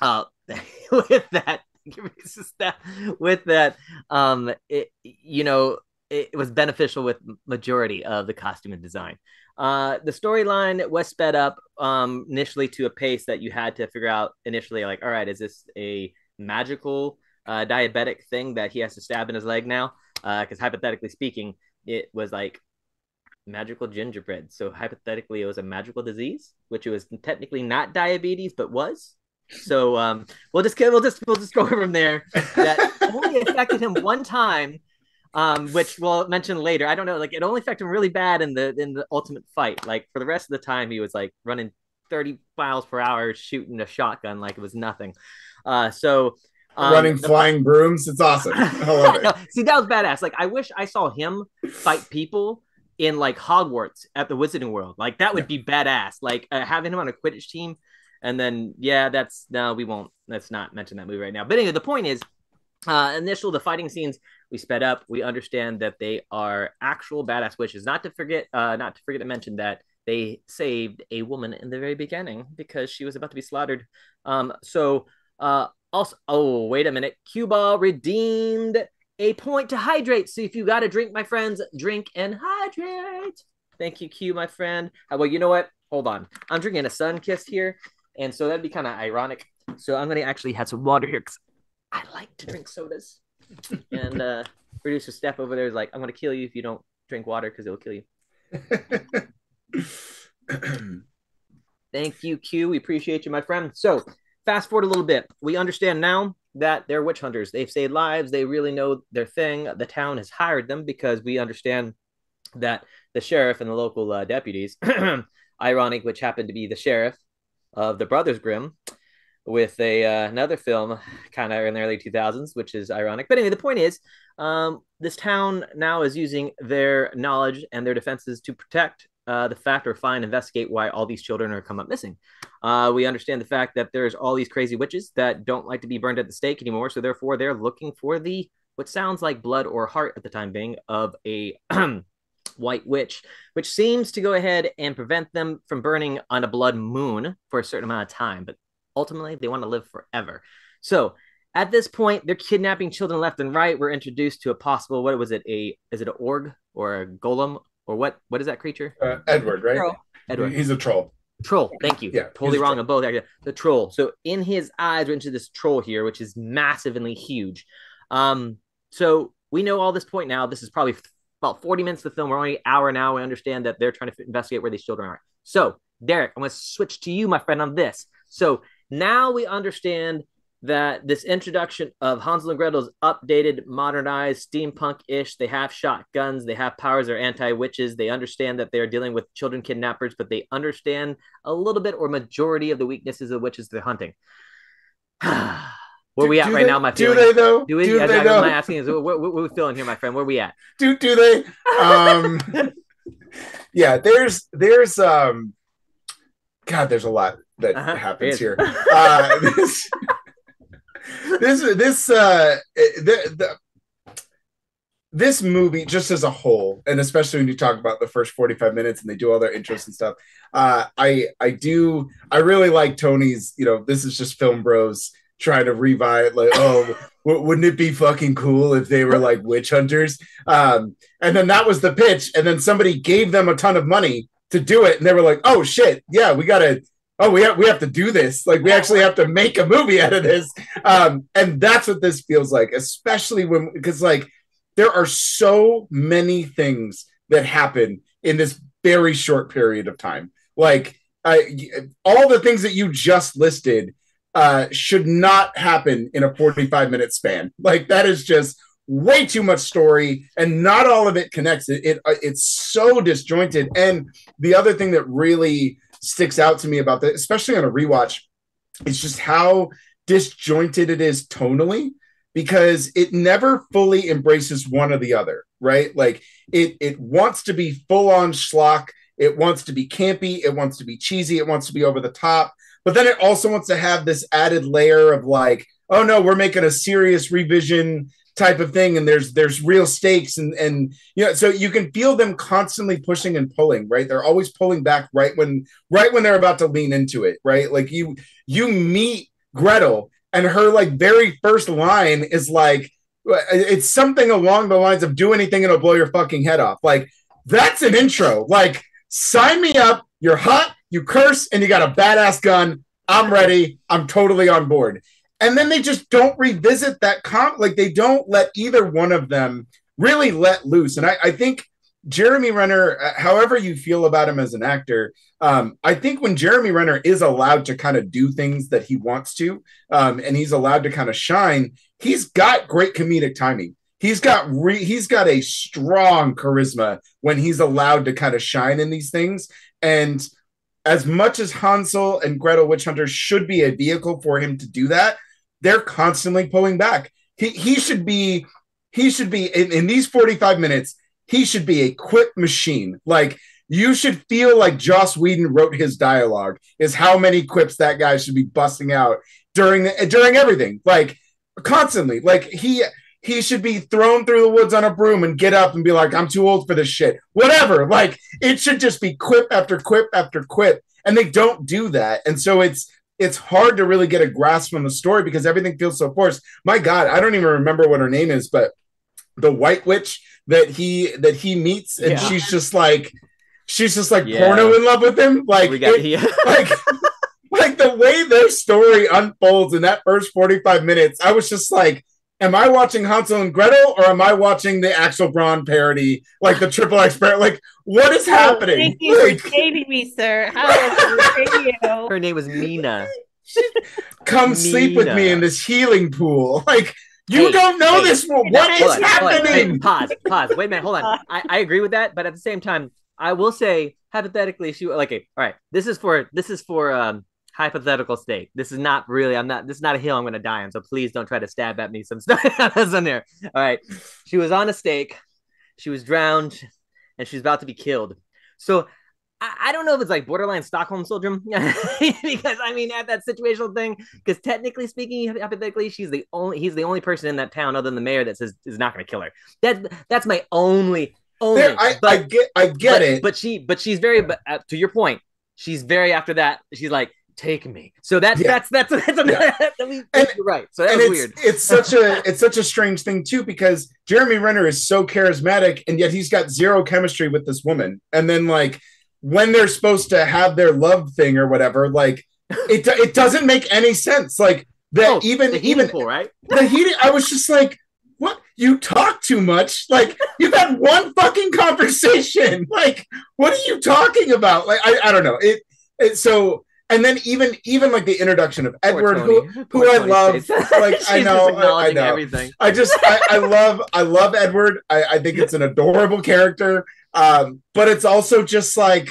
uh, (laughs) with that, with that, um, it, you know, it, was beneficial with majority of the costume and design. Uh, the storyline was sped up um, initially to a pace that you had to figure out initially, like, all right, is this a magical uh, diabetic thing that he has to stab in his leg now? Uh because hypothetically speaking, it was like magical gingerbread. So hypothetically, it was a magical disease, which it was technically not diabetes, but was. So um, we'll just we'll just we'll just go (laughs) from there. That only affected him one time um, which we'll mention later. I don't know, like it only affected him really bad in the in the ultimate fight. Like for the rest of the time, he was like running 30 miles per hour shooting a shotgun like it was nothing. Uh, so um, running flying brooms, it's awesome. (laughs) I love it. See, that was badass. Like I wish I saw him fight people in like Hogwarts at the Wizarding World. Like that would yeah. be badass. Like uh, having him on a Quidditch team, and then yeah, that's no, we won't. Let's not mention that movie right now. But anyway, the point is, uh, initial the fighting scenes we sped up. We understand that they are actual badass witches. Not to forget, uh, not to forget to mention that they saved a woman in the very beginning because she was about to be slaughtered. Um, so uh, also, oh wait a minute, Cuba redeemed a point to hydrate. So if you got to drink, my friends, drink and hydrate. Thank you, Q, my friend. Well, you know what? Hold on. I'm drinking a Sunkist here. And so that'd be kind of ironic. So I'm going to actually have some water here because I like to drink sodas. and uh, (laughs) producer Steph over there is like, I'm going to kill you if you don't drink water because it will kill you. (laughs) Thank you, Q. We appreciate you, my friend. So fast forward a little bit. We understand now that they're witch hunters. They've saved lives. They really know their thing. The town has hired them because we understand that the sheriff and the local uh, deputies, (clears throat) ironic, which happened to be the sheriff of the Brothers Grimm, with a uh, another film kind of in the early 2000s, which is ironic. But anyway, the point is, um, this town now is using their knowledge and their defenses to protect uh, the fact or find, investigate why all these children are come up missing. Uh, we understand the fact that there's all these crazy witches that don't like to be burned at the stake anymore, so therefore they're looking for the what sounds like blood or heart at the time being of a (clears throat) white witch, which seems to go ahead and prevent them from burning on a blood moon for a certain amount of time. But ultimately, they want to live forever. So at this point, they're kidnapping children left and right. We're introduced to a possible what was it? A is it an org or a golem or what? What is that creature? Uh, Edward, right? Troll. Edward. He's a troll. Troll. Thank you. Yeah, totally wrong on both. The troll. So in his eyes, we're into this troll here, which is massively huge. Um, so we know all this point now. This is probably about 40 minutes of the film. We're only an hour now. We understand that they're trying to investigate where these children are. So, Derrick, I'm going to switch to you, my friend, on this. So now we understand that this introduction of Hansel and Gretel is updated, modernized, steampunk ish. They have shotguns, they have powers, they're anti witches. They understand that they're dealing with children kidnappers, but they understand a little bit or majority of the weaknesses of witches they're hunting. (sighs) Where do, we at right they, now, my friend? Do they though? Do, we, do they though? My asking is, what, what, what, we feeling here, my friend? Where we at? (laughs) Do do they? Um, (laughs) yeah, there's there's um, God, there's a lot that uh-huh, happens here. Uh, (laughs) this, this this uh the, the this movie just as a whole and especially when you talk about the first 45 minutes and they do all their intros and stuff uh i i do i really like Toni's you know this is just film bros trying to revive like oh (laughs) wouldn't it be fucking cool if they were like witch hunters? Um and then that was the pitch and then somebody gave them a ton of money to do it and they were like oh shit yeah we gotta oh we have we have to do this. Like we actually have to make a movie out of this. Um and that's what this feels like especially when because like there are so many things that happen in this very short period of time. Like uh, all the things that you just listed uh, should not happen in a 45 minute span. Like that is just way too much story and not all of it connects. It, it uh, it's so disjointed. And the other thing that really sticks out to me about that, especially on a rewatch, is just how disjointed it is tonally because it never fully embraces one or the other, right? Like it it wants to be full on schlock, it wants to be campy, it wants to be cheesy, it wants to be over the top, but then it also wants to have this added layer of like, oh no, we're making a serious revision type of thing and there's there's real stakes and and you know so you can feel them constantly pushing and pulling right? They're always pulling back right when right when they're about to lean into it right? Like you you meet gretel and her like very first line is like it's something along the lines of do anything and it'll blow your fucking head off. Like that's an intro. Like sign me up. You're hot you curse and you got a badass gun. I'm ready. I'm totally on board. And then they just don't revisit that comp. Like they don't let either one of them really let loose. And i, I think jeremy renner uh, however you feel about him as an actor um, i think when jeremy renner is allowed to kind of do things that he wants to um, and he's allowed to kind of shine he's got great comedic timing. He's got re- he's got a strong charisma when he's allowed to kind of shine in these things. And as much as Hansel and Gretel Witch Hunters should be a vehicle for him to do that, they're constantly pulling back. He he should be he should be in, in these 45 minutes, he should be a quip machine. Like you should feel like Joss Whedon wrote his dialogue, is how many quips that guy should be busting out during the, during everything. Like constantly. Like he he should be thrown through the woods on a broom and get up and be like, I'm too old for this shit. Whatever. Like it should just be quip after quip after quip. And they don't do that. And so it's it's hard to really get a grasp on the story because everything feels so forced. My God, I don't even remember what her name is, but the white witch that he that he meets, and yeah. she's just like she's just like yeah. porno in love with him. Like, it, (laughs) like like the way their story unfolds in that first 45 minutes, I was just like, am I watching Hansel and Gretel or am I watching the Axel Braun parody, like the Triple X parody? Like, what is oh, happening? Thank you like, for dating me, sir. How you? (laughs) Her name was Mina. Come Mina. sleep with me in this healing pool. Like, you hey, don't know hey, this. What is hold happening? Wait, pause, pause. Wait a minute. Hold on. I, I agree with that, but at the same time, I will say hypothetically, she like, okay, all right. This is for this is for um hypothetical state. This is not really, I'm not, this is not a hill I'm going to die on. So please don't try to stab at me. Some (laughs) stuff that's in there. All right. She was on a stake. She was drowned and she's about to be killed. So I, I don't know if it's like borderline Stockholm syndrome (laughs) because I mean, at that situational thing, because technically speaking, hypothetically, she's the only, he's the only person in that town other than the mayor that says is not going to kill her. That, that's my only, only. There, I, but, I get, I get but, it. But she, but she's very, but uh, to your point, she's very after that. She's like, take me. So that's yeah. that's that's (laughs) that's, that's, yeah. and, you're right. So that's weird. It's such a it's such a strange thing too because Jeremy Renner is so charismatic and yet he's got zero chemistry with this woman. And then like when they're supposed to have their love thing or whatever, like it (laughs) it doesn't make any sense. Like that oh, even even pool, right? The heating. I was just like. What you talk too much? Like you've had one fucking conversation. (laughs) Like what are you talking about? Like I, I don't know. It, it so and then even even like the introduction of Edward, who who I love, like I (laughs) know, I, I, know, everything. I just I, I, love I love Edward. I, I think it's an adorable character, um, but it's also just like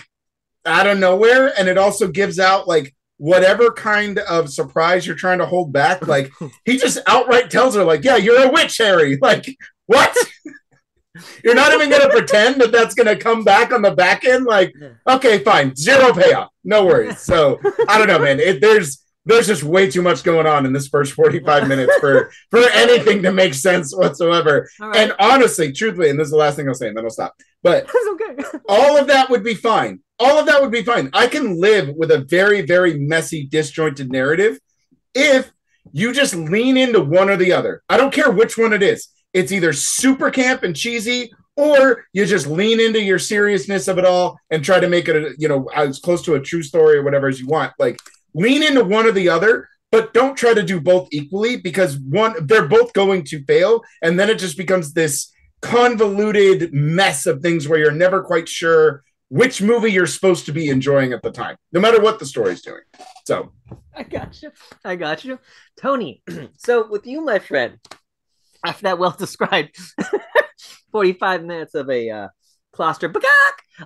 out of nowhere, and it also gives out like whatever kind of surprise you're trying to hold back. Like he just outright tells her, like, "Yeah, you're a witch, Harry." (laughs) Like what? You're not even going to pretend that that's going to come back on the back end. Like, okay, fine, zero payoff, no worries. So I don't know, man. It, there's there's just way too much going on in this first 45 minutes for for (laughs) anything to make sense whatsoever. Right. And honestly, truthfully, and this is the last thing I'll say, and then I'll stop. But (laughs) that's okay. all of that would be fine. All of that would be fine. I can live with a very, very messy, disjointed narrative if you just lean into one or the other. I don't care which one it is it's either super camp and cheesy or you just lean into your seriousness of it all and try to make it a, you know as close to a true story or whatever as you want. Like lean into one or the other but don't try to do both equally because one they're both going to fail. And then it just becomes this convoluted mess of things where you're never quite sure which movie you're supposed to be enjoying at the time no matter what the story's doing. So. I got you i got you Toni (clears throat) so with you my friend after (laughs) that well described (laughs) 45 minutes of a uh, cluster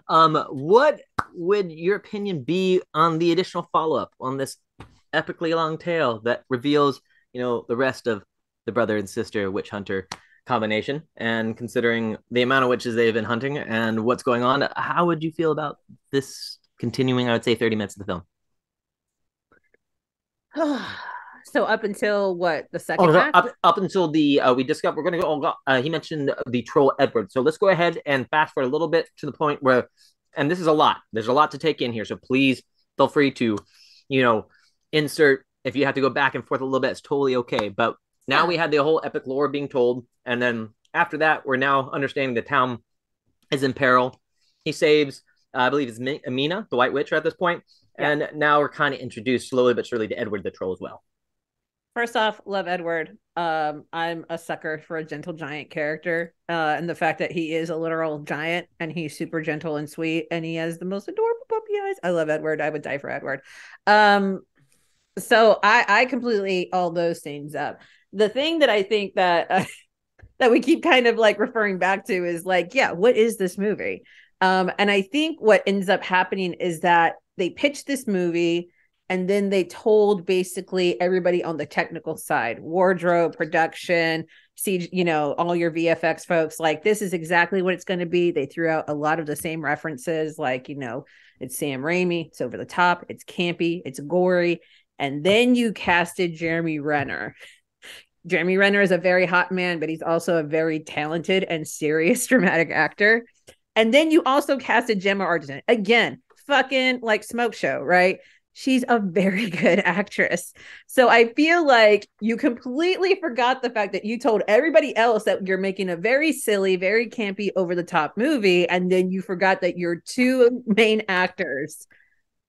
um what would your opinion be on the additional follow-up on this epically long tale that reveals you know the rest of the brother and sister witch hunter combination? And considering the amount of witches they've been hunting and what's going on how would you feel about this continuing i would say 30 minutes of the film (sighs) (sighs) (sighs) So up until what the second? Oh, up, up until the uh, we discovered we're going to go. Uh, he mentioned the troll Edward. So let's go ahead and fast forward a little bit to the point where, and this is a lot. There's a lot to take in here. So please feel free to, you know, insert if you have to go back and forth a little bit. It's totally okay. But now we had the whole epic lore being told, and then after that, we're now understanding the town is in peril. He saves, uh, I believe it's Amina, the White Witch, at this point. Yeah. And now we're kind of introduced slowly but surely to Edward the Troll as well. First off, love Edward. Um, I'm a sucker for a gentle giant character, uh, and the fact that he is a literal giant and he's super gentle and sweet, and he has the most adorable puppy eyes. I love Edward. I would die for Edward. Um, so I I completely all those things up. The thing that I think that uh, (laughs) that we keep kind of like referring back to is like, yeah, what is this movie? Um, and I think what ends up happening is that they pitch this movie and then they told basically everybody on the technical side wardrobe production see you know all your vfx folks like this is exactly what it's going to be. They threw out a lot of the same references like you know it's sam raimi it's over the top it's campy it's gory. And then you casted jeremy renner. Jeremy renner is a very hot man but he's also a very talented and serious (laughs) dramatic actor. And then you also casted gemma arterton. Again fucking like smoke show right she's a very (laughs) good actress. So I feel like you completely forgot the fact that you told everybody else that you're making a very silly, very campy, over the top movie. And then you forgot that your two main actors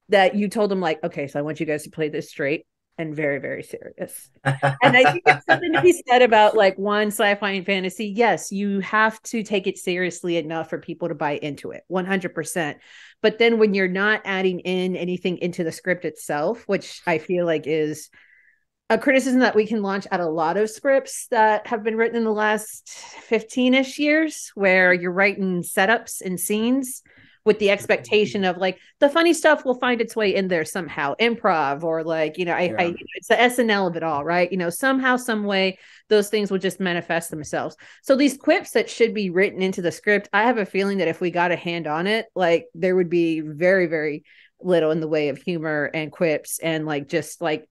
that you told them, like, okay, so I want you guys to play this straight and very, very serious. and I think it's something to be (laughs) said about like one sci-fi and fantasy. Yes, you have to take it seriously enough for people to buy into it, 100%. But then when you're not adding in anything into the script itself, which I feel like is a criticism that we can launch at a lot of scripts that have been written in the last 15ish years, where you're writing setups and scenes with the expectation of like the funny stuff will find its way in there somehow improv or like you know I, yeah. I, it's the snl of it all right? You know somehow some way those things will just manifest themselves. So these quips that should be written into the script i have a feeling that if we got a hand on it like there would be very very little in the way of humor and quips and like just like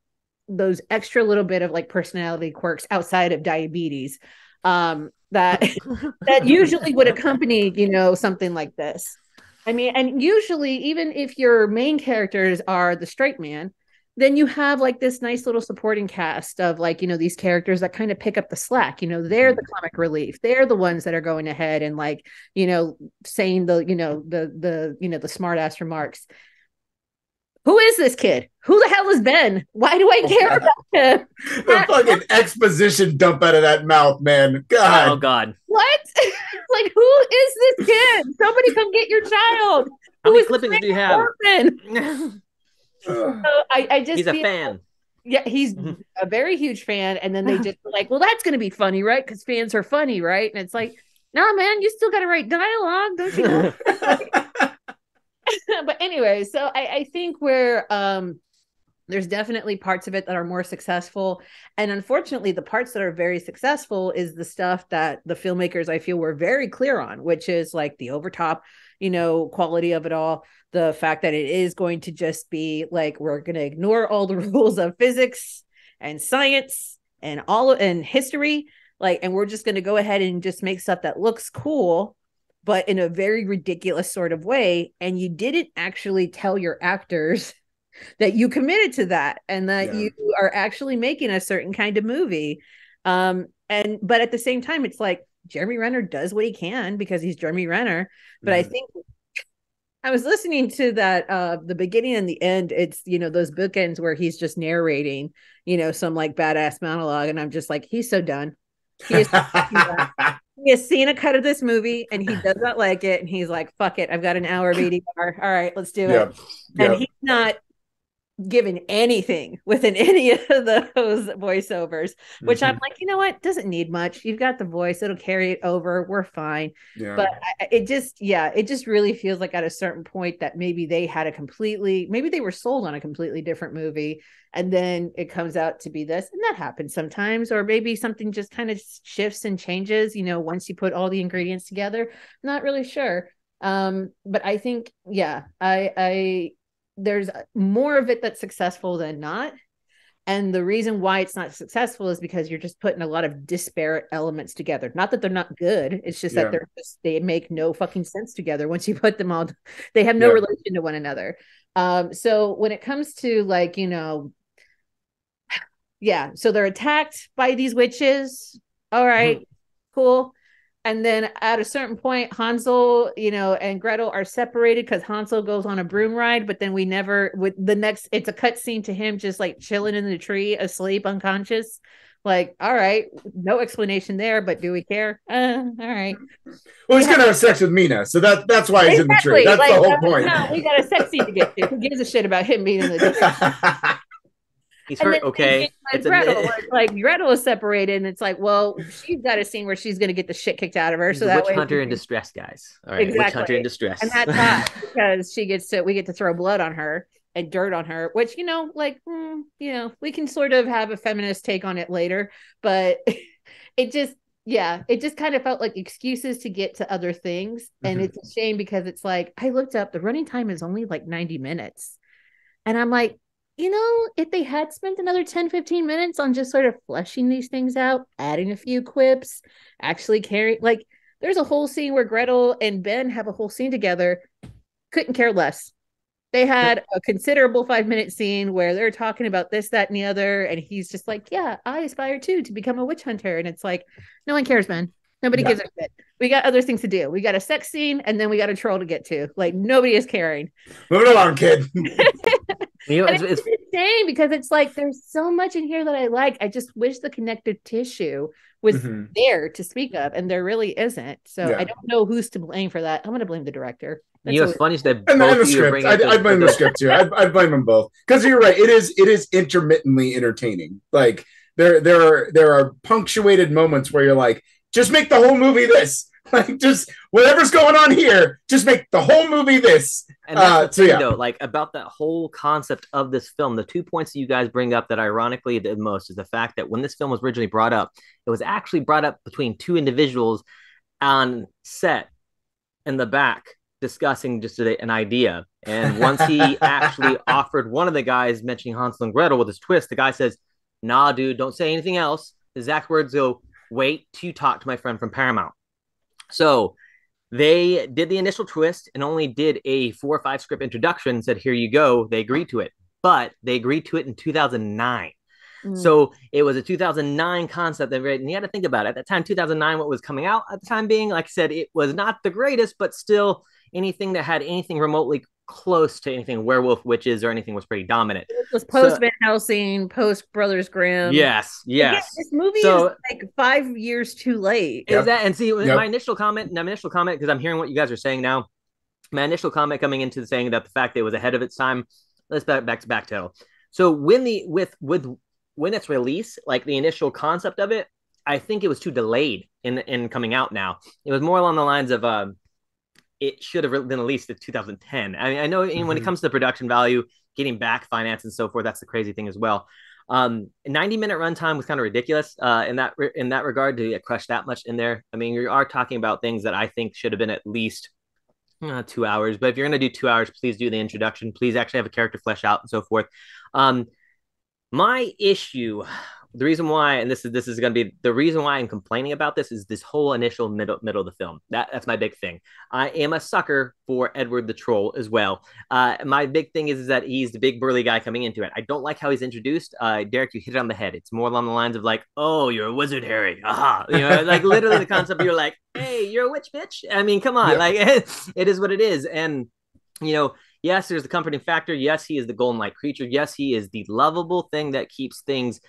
those extra little bit of like personality quirks outside of diabetes um that (laughs) that usually would accompany you know something like this I mean, and usually, even if your main characters are the straight man, then you have like this nice little supporting cast of like, you know, these characters that kind of pick up the slack. You know, they're the mm-hmm. comic relief. They're the ones that are going ahead and like, you know, saying the, you know, the, the, you know, the smart ass remarks. Who is this kid? Who the hell is Ben? Why do I care (laughs) about him? the fucking exposition dump out of that mouth, man. God. Oh God. What? (laughs) like, who is this kid? Somebody come get your child. How many clippings do you have? (laughs) so I, I just he's a fan. Yeah, he's mm-hmm. a very huge fan. And then they just like, well, that's gonna be funny, right? Because fans are funny, right? And it's like, no, nah, man, you still gotta write dialogue, don't you know? (laughs) but anyway, so I, I think we're um there's definitely parts of it that are more successful. And unfortunately the parts that are very successful is the stuff that the filmmakers i feel were very clear on which is like the overtop you know quality of it all the fact that it is going to just be like we're going to ignore all the (laughs) rules of physics and science and all and history like and we're just going to go ahead and just make stuff that looks cool but in a very ridiculous sort of way. And you didn't actually tell your actors (laughs) that you committed to that and that yeah. you are actually making a certain kind of movie. Um and but at the same time it's like jeremy renner does what he can because he's jeremy renner. But mm-hmm. i think (laughs) i was listening to that uh the beginning and the end. It's you know those bookends where he's just narrating you know some like badass monologue. And i'm just like he's so done he, (laughs) he has seen a cut of this movie and he does not like it and he's like fuck it i've got an hour of adr all right let's do it. And yep. he's not given anything within (laughs) any of those voiceovers, which mm-hmm. I'm like, you know what, doesn't need much. You've got the voice, it'll carry it over. We're fine. Yeah. But I, it just, yeah, it just really feels like at a certain point that maybe they had a completely, maybe they were sold on a completely different movie. And then it comes out to be this. And that happens sometimes. Or maybe something just kind of shifts and changes, you know, once you put all the ingredients together. I'm not really sure um but i think yeah i i there's more of it that's successful than not and the reason why it's not successful is because you're just putting a lot of disparate elements together not that they're not good it's just yeah. that they're just they make no fucking sense together once you (laughs) put them all they have no yeah. relation to one another um so when it comes to like you know (sighs) yeah so they're attacked by these witches all right, mm-hmm. cool and then at a certain point hansel you know and gretel are separated because hansel goes on a broom ride but then we never with the next it's a cut scene to him just like chilling in the tree asleep unconscious. Like all right no explanation there but do we care? Uh, all right. Well he's gonna have sex with mina so that that's why he's exactly. in the tree. That's like, the whole point. we got a sex scene to get to. Who gives a shit about him being in the tree (laughs) He's hurt. Okay. Like Gretel, (laughs) like Gretel is separated, and it's like, well, she's got a scene where she's going to get the shit kicked out of her. So that witch hunter in distress, guys. All right, exactly. witch hunter in distress, and that's hot (laughs) because she gets to we get to throw blood on her and dirt on her, which you know, like, mm, you know, we can sort of have a feminist take on it later, but (laughs) it just yeah, it just kind of felt like excuses to get to other things. And mm-hmm. it's a shame because it's like I looked up the running time is only like 90 minutes. And I'm like, you know, if they had spent another 10, 15 minutes on just sort of fleshing these things out, adding a few quips, actually carry like there's a whole scene where Gretel and Ben have a whole scene together. Couldn't care less. They had a considerable five minute scene where they're talking about this, that, and the other. And he's just like, Yeah, I aspire too to become a witch hunter. And it's like, No one cares, man. Nobody yeah. gives a shit. We got other things to do. We got a sex scene and then we got a troll to get to. Like, nobody is caring. Move it along, kid. (laughs) you know, it's, it's, it's insane because it's like there's so much in here that I like. I just wish the connective tissue was mm-hmm. there to speak of, and there really isn't. So yeah. I don't know who's to blame for that. I'm going to blame the director. That's you know, it's funny that and, and the script. I, I blame the script too. I, I blame them both because you're right. It is it is intermittently entertaining. Like there there are there are punctuated moments where you're like, just make the whole movie this. (laughs) Like just whatever's going on here, just make the whole movie this. And that's uh, the thing, so, yeah. though, like about that whole concept of this film. The two points that you guys bring up that ironically the most is the fact that when this film was originally brought up, it was actually brought up between two individuals on set in the back discussing just a, an idea. And once he (laughs) actually offered one of the guys mentioning Hansel and Gretel with his twist, the guy says, Nah, dude, don't say anything else. The exact words go, Wait till you talk to my friend from Paramount. So they did the initial twist and only did a four or five script introduction, said, Here you go. They agreed to it, but they agreed to it in 2009. Mm. So it was a 2009 concept that and you had to think about it. At that time, 2009, what was coming out at the time being, like I said, it was not the greatest, but still anything that had anything remotely close to anything werewolf witches or anything was pretty dominant. It was post so, Van Helsing, post Brothers Grimm. Yes, yes. Again, this movie so, is like five years too late. Is that and see yep. my initial comment, my initial comment, because I'm hearing what you guys are saying now. My initial comment coming into the saying that the fact that it was ahead of its time. Let's back back to back backtail. So when the with with when it's released, like the initial concept of it, I think it was too delayed in in coming out. Now it was more along the lines of. Um, it should have been released in 2010. I mean, I know mm-hmm. when it mm-hmm. comes to the production value, getting back finance and so forth, that's the crazy thing as well. Um, 90 minute runtime was kind of ridiculous uh, in that in that regard to get crushed that much in there. I mean, you are talking about things that I think should have been at least uh, two hours. But if you're going to do two hours, please do the introduction. Please actually have a character flesh out and so forth. Um, my issue the reason why, and this is this is going to be the reason why I'm complaining about this is this whole initial middle middle of the film. That that's my big thing. I am a sucker for Edward the Troll as well. Uh, my big thing is, is that he's the big burly guy coming into it. I don't like how he's introduced. Uh, Derrick, you hit it on the head. It's more along the lines of like, "Oh, you're a wizard, Harry." Aha, you know, (laughs) like literally the concept. You're like, "Hey, you're a witch, bitch." I mean, come on, yeah. like (laughs) it is what it is, and you know yes, there's the comforting factor. Yes, he is the golden light creature. Yes, he is the lovable thing that keeps things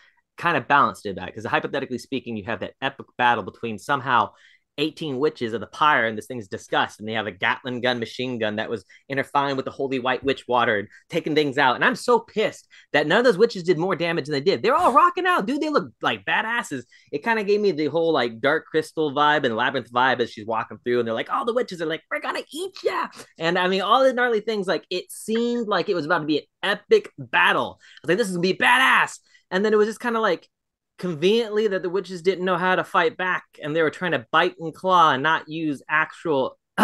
kind of balanced in that because hypothetically speaking, you have that epic battle between somehow 18 witches of the pyre and this thing's discussed and they have a gatling gun machine gun that was interfering with the holy white witch water and taking things out and i'm so pissed that none of those witches did more damage than they did. They're all rocking out dude. They look like badasses. It kind of gave me the whole like dark crystal vibe and labyrinth vibe as she's walking through and they're like all the witches are like we're gonna eat ya! And i mean all the gnarly things like it seemed like it was about to be an epic battle. I was like this is gonna be badass and then it was just kind of like conveniently that the witches didn't know how to fight back and they were trying to bite and claw and not use actual (clears throat)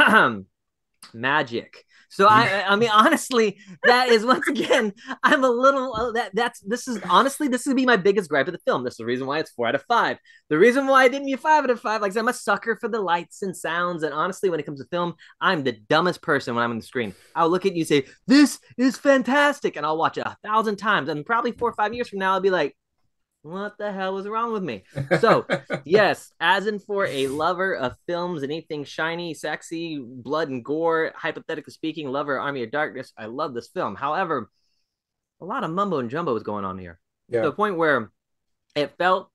magic so I, I mean, honestly, that is once again, I'm a little uh, that that's this is honestly this would be my biggest gripe of the film. This is the reason why it's four out of five. The reason why I didn't get five out of five, like I'm a sucker for the lights and sounds, and honestly, when it comes to film, I'm the dumbest person when I'm on the screen. I'll look at you, say, "This is fantastic," and I'll watch it a thousand times, and probably four or five years from now, I'll be like, what the hell was wrong with me? (laughs) So, yes, as in for a lover of films, anything shiny, sexy, blood and gore, hypothetically speaking, lover Army of Darkness, I love this film. However, a lot of mumbo and jumbo was going on here. Yeah. To the point where it felt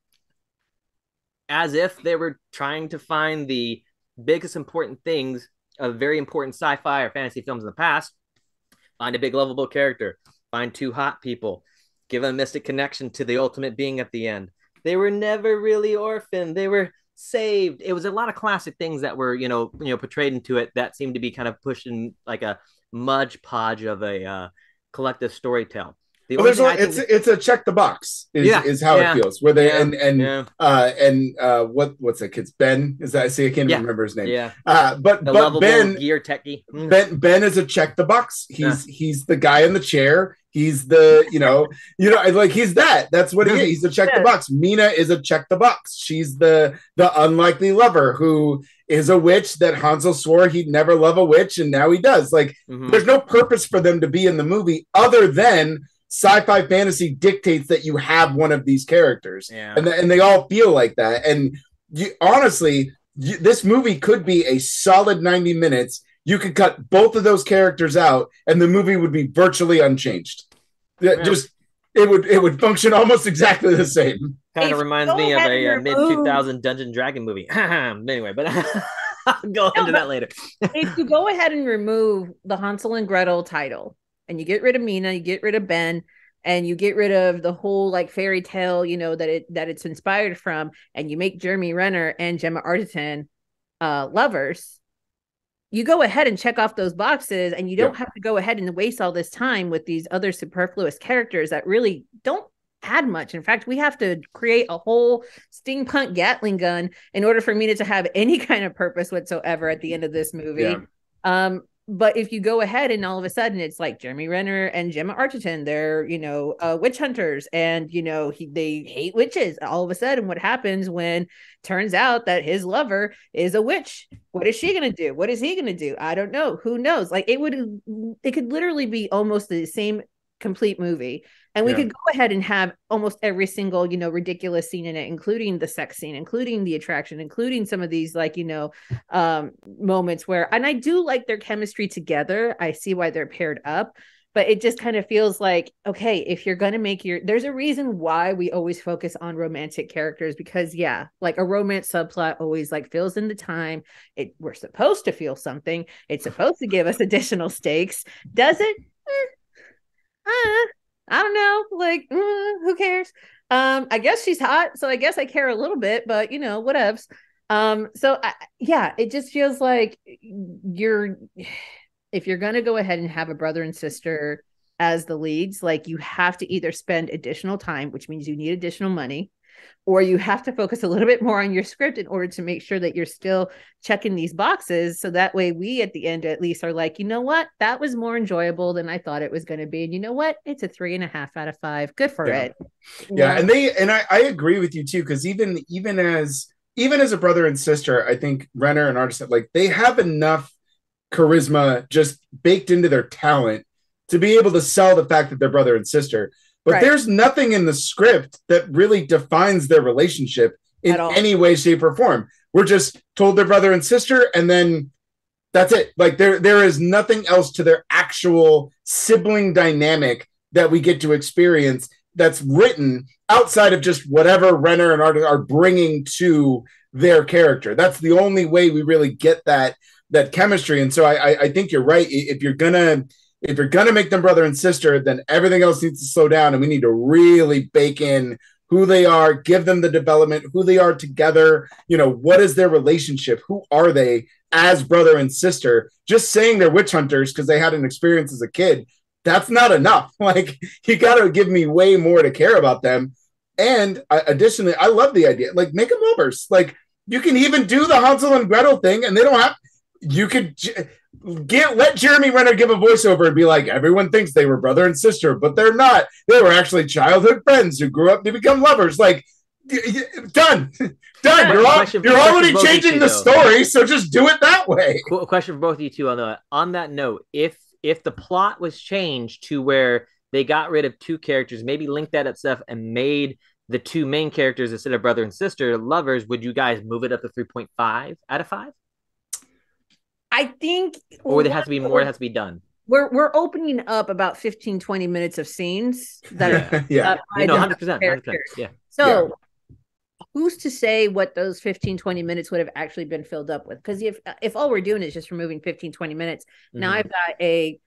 as if they were trying to find the biggest important things of very important sci-fi or fantasy films in the past. Find a big lovable character, find two hot people, give a mystic connection to the ultimate being at the end. They were never really orphaned. They were saved. It was a lot of classic things that were, you know, you know, portrayed into it that seemed to be kind of pushing like a mudge podge of a uh, collective story tale. The well, a, it's it's a check the box is, yeah, is how yeah, it feels. Where they yeah, and and yeah. uh and uh what what's that kid's Ben is that I see I can't even remember his name. Yeah. Uh but the but Ben gear techie. Mm. Ben Ben is a check the box. He's he's the guy in the chair. He's the you know (laughs) you know like he's that. That's what he is. He's a check the box. Mina is a check the box. She's the the unlikely lover who is a witch that Hansel swore he'd never love a witch and now he does. Like mm-hmm. there's no purpose for them to be in the movie other than sci-fi fantasy dictates that you have one of these characters. Yeah. and, and they all feel like that. And you, honestly you, this movie could be a solid 90 minutes. You could cut both of those characters out and the movie would be virtually unchanged. Yeah. just it would it would function almost exactly the same. Kind of reminds me of a, uh, a mid 2000 dungeon dragon movie. (laughs) Anyway but (laughs) I'll go no, into that later. (laughs) if you go ahead and remove the hansel and gretel title and you get rid of Mina, you get rid of Ben, and you get rid of the whole like fairy tale, you know, that it that it's inspired from, and you make Jeremy Renner and Gemma Arterton uh lovers, you go ahead and check off those boxes and you don't have to go ahead and waste all this time with these other superfluous characters that really don't add much. In fact, we have to create a whole steampunk Gatling gun in order for Mina to have (laughs) any kind of purpose whatsoever at the end of this movie. Yeah. Um, but if you go ahead and all of a sudden it's like Jeremy Renner and Gemma Arterton, they're you know uh, witch hunters, and you know he, they hate witches. All of a sudden, what happens when turns out that his lover is a witch? What is she gonna do? What is he gonna do? I don't know. Who knows? Like it would, it could literally be almost the same complete movie and we yeah. could go ahead and have almost every single you know ridiculous scene in it including the sex scene including the attraction including some of these like you know um moments where and i do like their chemistry together. I see why they're paired up but it just kind of feels like okay if you're going to make your there's a reason why we always focus on romantic characters because yeah like a romance subplot always like fills in the time. It we're supposed to feel something. It's supposed to give us additional stakes. Does it eh, uh, I don't know. Like, mm, who cares? Um, I guess she's hot, so I guess I care a little bit, but you know, whatevs. Um, so I, yeah, it just feels like you're if you're gonna go ahead and have a brother and sister as the leads, like you have to either spend additional time, which means you need additional money, or you have to focus a little bit more on your script in order to make sure that you're still checking these boxes. So that way we at the end at least are like you know what? That was more enjoyable than i thought it was going to be. And you know what? It's a three and a half out of five. Good for yeah. it. Yeah and they and I, I agree with you too because even even as even as a brother and sister i think renner and artist like they have enough charisma just baked into their talent to be able to sell the fact that they're brother and sister but right. there's nothing in the script that really defines their relationship in any way, shape, or form. We're just told they're brother and sister, and then that's it. Like there, there is nothing else to their actual sibling dynamic that we get to experience that's written outside of just whatever Renner and Art are bringing to their character. That's the only way we really get that that chemistry. And so I, I, I think you're right. If you're gonna if you're gonna make them brother and sister, then everything else needs to slow down, and we need to really bake in who they are, give them the development, who they are together. You know, what is their relationship? Who are they as brother and sister? Just saying they're witch hunters because they had an experience as a kid, that's not enough. (laughs) Like, you got to give me way more to care about them. And uh, additionally, I love the idea. Like, make them lovers. Like, you can even do the Hansel and Gretel thing, and they don't have. You could get let Jeremy Renner give a voiceover and be like, everyone thinks they were brother and sister, but they're not. They were actually childhood friends who grew up to become lovers. Like, done, (laughs) done. You're, all, you're already changing the story, so just do it that way. Cool question for both of you two on the on that note. If if the plot was changed to where they got rid of two characters, maybe linked that up stuff and made the two main characters instead of brother and sister lovers, would you guys move it up to 3.5 out of 5? I think or there has to be more that has to be done. We're we're opening up about 15 20 minutes of scenes that are (laughs) yeah, yeah. no, 100%, 100%, yeah. So yeah. who's to say what those 15 20 minutes would have actually been filled up with because if if all we're doing is just removing 15 20 minutes mm-hmm. now i've got a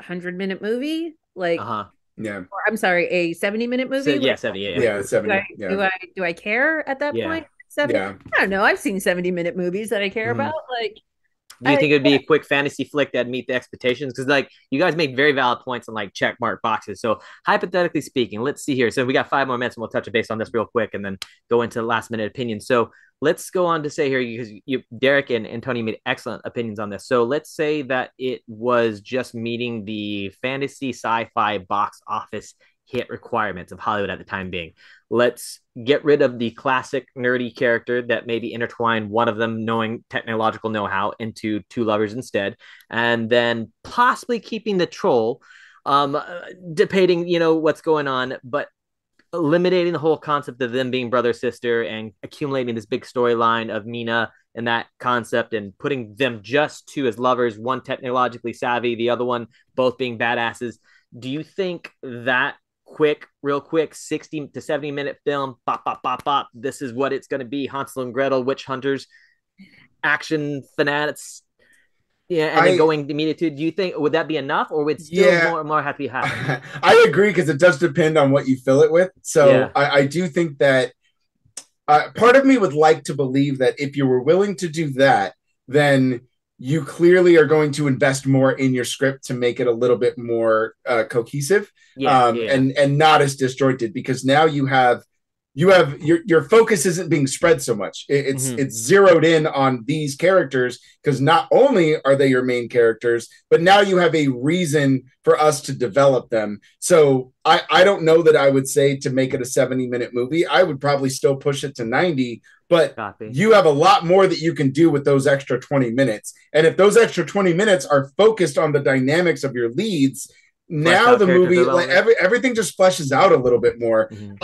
100 minute movie like uh-huh. Yeah. Or, I'm sorry, a 70 minute movie. So, yeah, 70. Yeah, yeah, 70. Do I, yeah. do I do I care at that Yeah. point? 70? yeah. I don't know. I've seen 70 minute movies that I care Mhm. about. Like Do you I- think it would be a quick fantasy flick that'd meet the expectations? Because like you guys made very valid points on like check mark boxes. So hypothetically speaking, let's see here. So we got five more minutes, and we'll touch base on this real quick, and then go into last minute opinions. So let's go on to say here because you, Derrick and, and Toni made excellent opinions on this. So let's say that it was just meeting the fantasy sci-fi box office hit requirements of Hollywood at the time being. Let's get rid of the classic nerdy character that maybe intertwine one of them knowing technological know-how into two lovers instead, and then possibly keeping the troll, um, uh, debating you know what's going on, but eliminating the whole concept of them being brother sister and accumulating this big storyline of Mina and that concept and putting them just two as lovers, one technologically savvy, the other one both being badasses. Do you think that quick, real quick, 60 to 70 minute film, bop, bop, bop, bop, this is what it's going to be Hansel and Gretel, witch hunters, action fanatics, yeah, and I- then going immediately to, do you think, would that be enough or would still Yeah. more, more have to be happening? (laughs) I agree because it does depend on what you fill it with. So Yeah. I, I do think that uh, part of me would like to believe that if you were willing to do that, then you clearly are going to invest more in your script to make it a little bit more uh, cohesive Yeah, um, yeah. and and not as disjointed because now you have you have your your focus isn't being spread so much It- it's Mhm. it's zeroed in on these characters because not only are they your main characters but now you have a reason for us to develop them so i i don't know that i would say to make it a 70 minute movie i would probably still push it to 90 but Copy. you have a lot more that you can do with those extra 20 minutes. And if those extra 20 minutes are focused on the dynamics of your leads, now the movie like every, everything just fleshes out a little bit more. Mhm.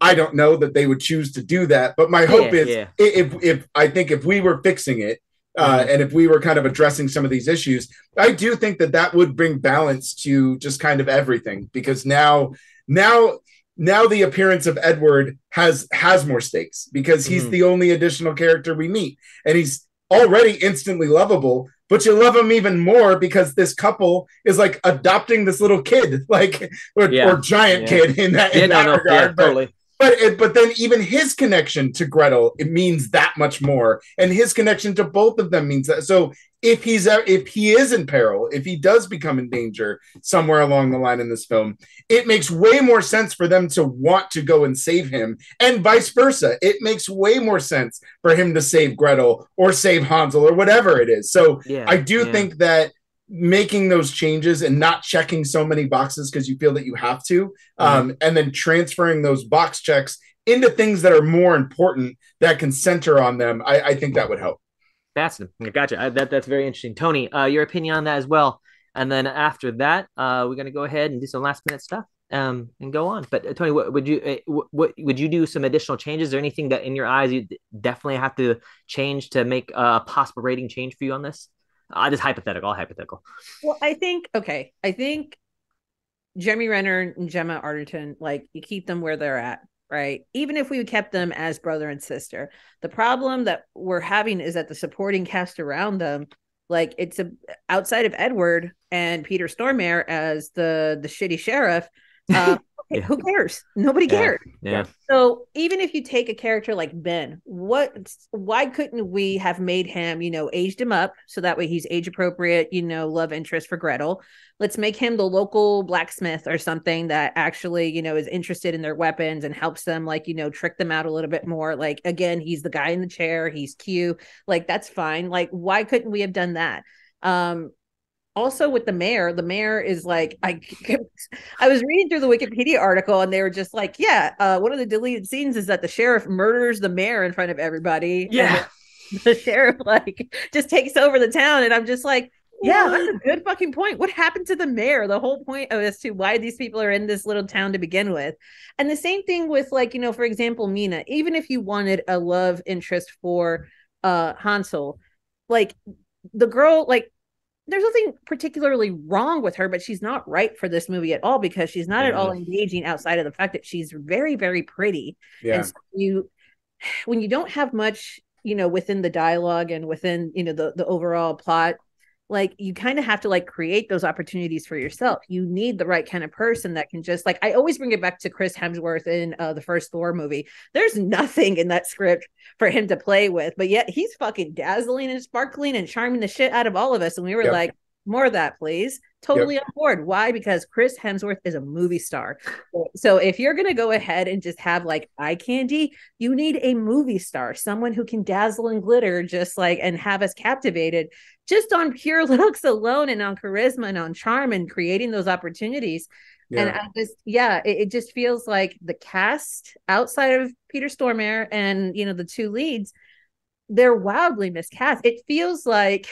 I don't know that they would choose to do that, but my hope Yeah, is yeah. if if I think if we were fixing it uh, Mhm. and if we were kind of addressing some of these issues, I do think that that would bring balance to just kind of everything because now now now the appearance of Edward has has more stakes because he's Mhm. the only additional character we meet and he's already instantly lovable but you love him even more because this couple is like adopting this little kid (laughs) like or, Yeah. or giant Yeah. kid in that Yeah, in no, that no, regard yeah, but, totally. But it, but then even his connection to Gretel it means that much more, and his connection to both of them means that. So if he's uh, if he is in peril, if he does become in danger somewhere along the line in this film, it makes way more sense for them to want to go and save him, and vice versa. It makes way more sense for him to save Gretel or save Hansel or whatever it is. So Yeah, I do yeah. think that making those changes and not checking so many boxes because you feel that you have to, um, and then transferring those box checks into things that are more important that can center on them, I, I think that would help. Fascinating. Gotcha. I, that that's very interesting. Toni, uh, your opinion on that as well. And then after that, uh, we're gonna go ahead and do some last minute stuff. Um, and go on. But uh, Toni, what would you uh, what, what would you do some additional changes or anything that in your eyes you definitely have to change to make a possible rating change for you on this? Uh, just hypothetical, all hypothetical. Well, I think okay. I think Jeremy Renner and Gemma Arterton, like you keep them where they're at, right? Even if we kept them as brother and sister, the problem that we're having is that the supporting cast around them, like it's a outside of Edward and Peter Stormare as the the shitty sheriff. Uh, (laughs) Yeah. Who cares? Nobody Yeah. cares. Yeah. So even if you take a character like Ben, what why couldn't we have made him, you know, aged him up so that way he's age appropriate, you know, love interest for Gretel. Let's make him the local blacksmith or something that actually, you know, is interested in their weapons and helps them like, you know, trick them out a little bit more. Like again, he's the guy in the chair, he's cute. Like that's fine. Like why couldn't we have done that? Um also with the mayor the mayor is like i (laughs) i was reading through the wikipedia article and they were just like yeah uh, one of the deleted scenes is that the sheriff murders the mayor in front of everybody Yeah. then (laughs) the sheriff like just takes over the town. And i'm just like yeah. that's a good fucking point. What happened to the mayor? The whole point of as to why these people are in this little town to begin with. And the same thing with like you know for example mina even if you wanted a love interest for uh hansel like the girl like there's nothing particularly wrong with her, but she's not right for this movie at all because she's not at all mm-hmm. engaging outside of the fact that she's very, very pretty. Yeah. And so you, (sighs) when you don't have much, you know, within the dialogue and within, you know, the the overall plot, like you kind of have to like create those opportunities for yourself. You need the right kind of person that can just like I always bring it back to Chris Hemsworth in uh, the first Thor movie. There's nothing in that script for him to play with, but yet he's fucking dazzling and sparkling and charming the shit out of all of us. And we were yep. like, more of that, please. Totally yep. on board. Why? Because Chris Hemsworth is a movie star. So if you're going to go ahead and just have like eye candy, you need a movie star, someone who can dazzle and glitter, just like and have us captivated just on pure (laughs) looks alone and on charisma and on charm and creating those opportunities. Yeah. And I just, yeah, it, it just feels like the cast outside of Peter Stormare and you know the two leads, they're wildly miscast. It feels like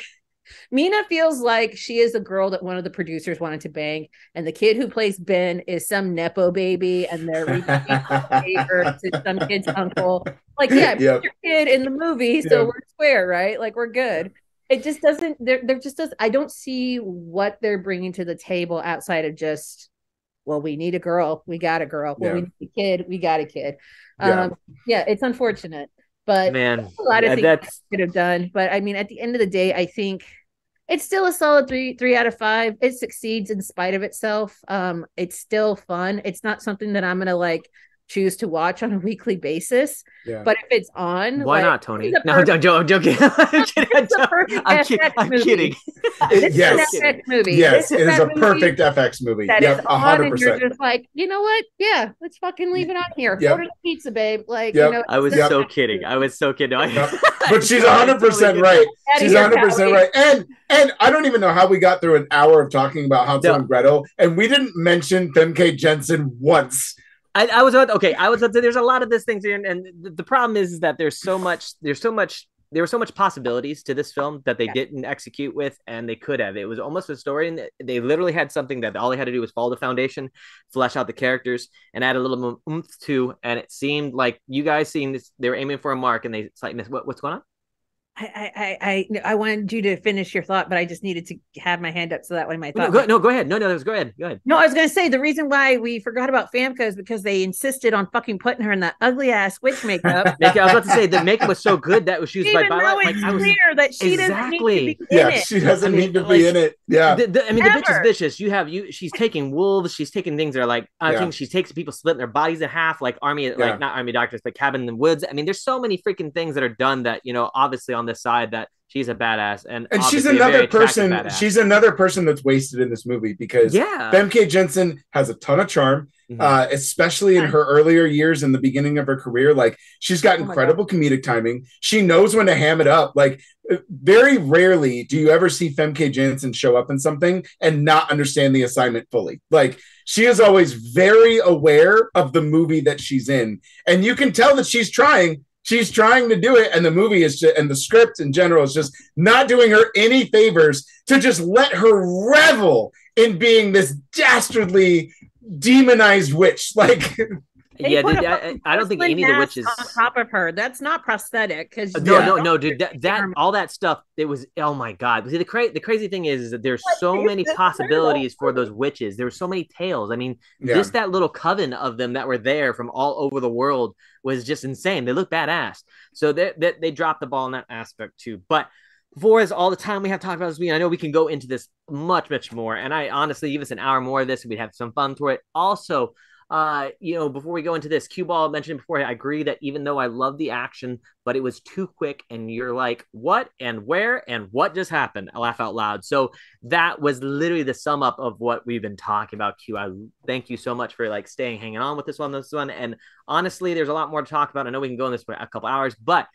Mina feels like she is a girl that one of the producers wanted to bang, and the kid who plays Ben is some nepo baby, and they're (laughs) favor to some kid's uncle. Like, yeah, yep. your kid in the movie, so yep. we're square, right? Like, we're good. It just doesn't. There, there just does. I don't see what they're bringing to the table outside of just, well, we need a girl, we got a girl. Well, yeah. we need a kid, we got a kid. Yeah. Um, yeah, it's unfortunate. But man, a lot of things that's... could have done. But I mean, at the end of the day, I think it's still a solid three three out of five. It succeeds in spite of itself. Um, it's still fun. It's not something that I'm gonna like choose to watch on a (laughs) weekly basis. Yeah. But if it's on, why like, not, Toni? No, I'm, joking. I'm joking. (laughs) I'm (laughs) kidding. I'm, kidding. I'm kidding. yes. movie. Yes, it is a perfect FX movie. That yep, hundred percent. You're just like, you know what? Yeah, let's fucking leave it on here. Yep. Order the pizza, babe. Like, yep. you know. I was so kidding. I was so kidding. but she's hundred percent right. She's hundred percent right. And and I don't even know how we got through an hour of talking about Hansel no. and Gretel, and we didn't mention Famke Janssen once. I, I was about okay. I was there's a lot of this things, and, and the problem is, is that there's so much there's so much there were so much possibilities to this film that they yeah. didn't execute with and they could have it was almost a story and they literally had something that all they had to do was follow the foundation flesh out the characters and add a little oomph to and it seemed like you guys seeing this they were aiming for a mark and they slightly missed what, what's going on I, I, I, I wanted you to finish your thought, but I just needed to have my hand up so that way my thought. No, go, no, go ahead. No, no, was, go ahead. Go ahead. No, I was going to say the reason why we forgot about Famke is because they insisted on fucking putting her in that ugly ass witch makeup. (laughs) I was about to say the makeup was so good that she was Even by, by like, it's clear was, that she exactly. doesn't need to be yeah, in it. she doesn't I mean, need to like, be in it. Yeah. The, the, I mean, Ever. the bitch is vicious. You have you. She's taking wolves. She's taking things that are like I yeah. think she takes people splitting their bodies in half, like army, yeah. like not army doctors, but cabin in the woods. I mean, there's so many freaking things that are done that you know, obviously on this side that she's a badass and and she's another person she's another person that's wasted in this movie because yeah. Famke Janssen has a ton of charm mm-hmm. uh, especially in her earlier years in the beginning of her career. Like she's got oh incredible comedic timing. She knows when to ham it up. Like very rarely do you ever see Famke Janssen show up in something and not understand the assignment fully. Like she is always very aware of the movie that she's in. And you can tell that she's trying she's trying to do it and the movie is just and the script in general is just not doing her any favors to just let her revel in being this dastardly demonized witch. (laughs) Like they yeah, they, I, I, don't think any of the witches on top of her. That's not prosthetic. Because uh, no, no, no, dude. That, that all that stuff. It was. Oh my god. See, the cra- the crazy thing is, is that there's so many possibilities for those witches. There were so many tales. I mean, yeah. just that little coven of them that were there from all over the world was just insane. They look badass. So they they, they dropped the ball in that aspect too. But for us all the time we have talked about this movie. I know we can go into this much, much more. And I honestly give us an hour more of this, we'd have some fun through it. Also, uh, you know, before we go into this, Cue Ball mentioned before, I agree that even though I love the action, but it was too quick, and you're like, what and where and what just happened? I laugh out loud. So that was literally the sum up of what we've been talking about. Q, I thank you so much for like staying hanging on with this one, this one. And honestly, there's a lot more to talk about. I know we can go in this for a couple hours, but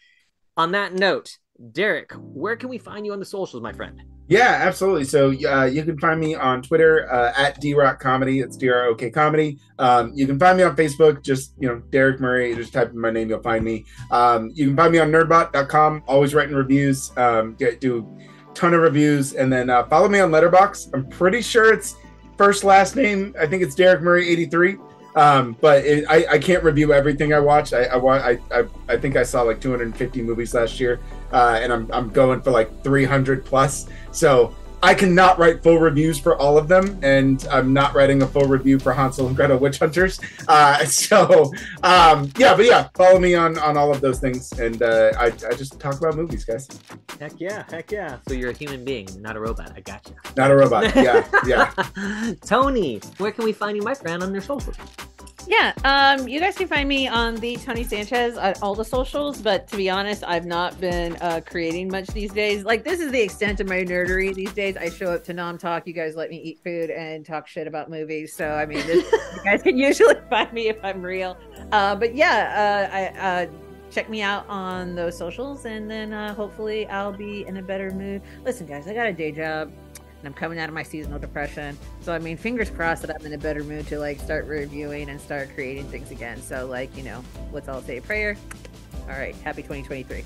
on that note, Derrick, where can we find you on the socials, my friend? Yeah, absolutely. So uh, you can find me on Twitter uh, at drok comedy. It's D R O K comedy. Um, you can find me on Facebook. Just you know, Derrick Murray. Just type in my name, you'll find me. Um, you can find me on Nerdbot.com. Always writing reviews. Um, get, do ton of reviews, and then uh, follow me on Letterboxd. I'm pretty sure it's first last name. I think it's Derrick Murray eighty three. Um, but it, I, I can't review everything I watch. I, I, I, I think I saw like 250 movies last year, uh, and I'm, I'm going for like 300 plus. So I cannot write full reviews for all of them, and I'm not writing a full review for Hansel and Gretel Witch Hunters. Uh, (laughs) so um, yeah, but yeah, follow me on on all of those things, and uh, I I just talk about movies, guys. Heck yeah, heck yeah. So you're a human being, not a robot. I got you. Not a robot. Yeah, yeah. (laughs) Toni, where can we find you, my friend, on your socials? Yeah, um, you guys can find me on the Toni Sanchez on all the socials, but to be honest, I've not been uh, creating much these days. Like, this is the extent of my nerdery these days. I show up to Nom Talk, you guys let me eat food and talk shit about movies. So, I mean, this, (laughs) you guys can usually (laughs) find me if I'm real. Uh, but yeah, uh, I, uh, check me out on those socials, and then uh, hopefully I'll be in a better mood. Listen, guys, I got a day job and I'm coming out of my seasonal depression. So I mean, fingers crossed that I'm in a better mood to like start reviewing and start creating things again. So like, you know, let's all say a prayer. All right, happy 2023.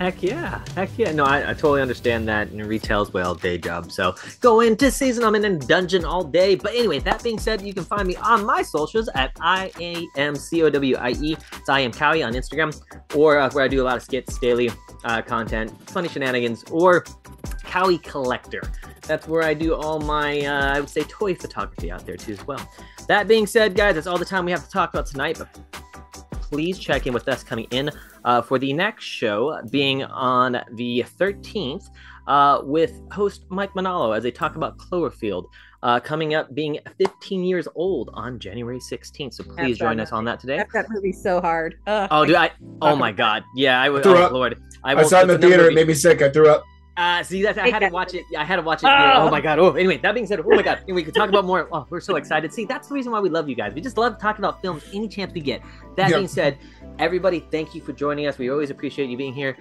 Heck yeah, heck yeah. No, I, I totally understand that and retail as well, day job. So go into season. I'm in a dungeon all day. But anyway, that being said, you can find me on my socials at I A M C O W I E. It's I am Cowie on Instagram, or uh, where I do a lot of skits, daily uh, content, funny shenanigans, or Cowie Collector. That's where I do all my, uh, I would say, toy photography out there too as well. That being said, guys, that's all the time we have to talk about tonight. But please check in with us coming in uh, for the next show, being on the 13th, uh, with host Mike Manalo as they talk about Cloverfield. Uh, coming up, being 15 years old on January 16th. So please join us on that today. That movie so hard. Ugh. Oh, dude! I oh my god, yeah, I was. Oh, Lord, I, I saw it in the theater. It made me sick. I threw up. Uh, see, that's I had to watch it. I had to watch it. Oh. oh my god. Oh, anyway, that being said, oh my god, we could talk about more. Oh, we're so excited. See, that's the reason why we love you guys. We just love talking about films any chance we get. That yep. being said, everybody, thank you for joining us. We always appreciate you being here.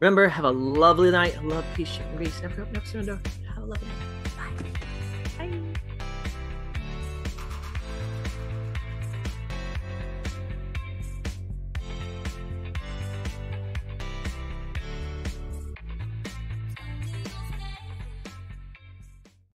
Remember, have a lovely night. Love, peace, and grace. Never, never surrender. Have a lovely night.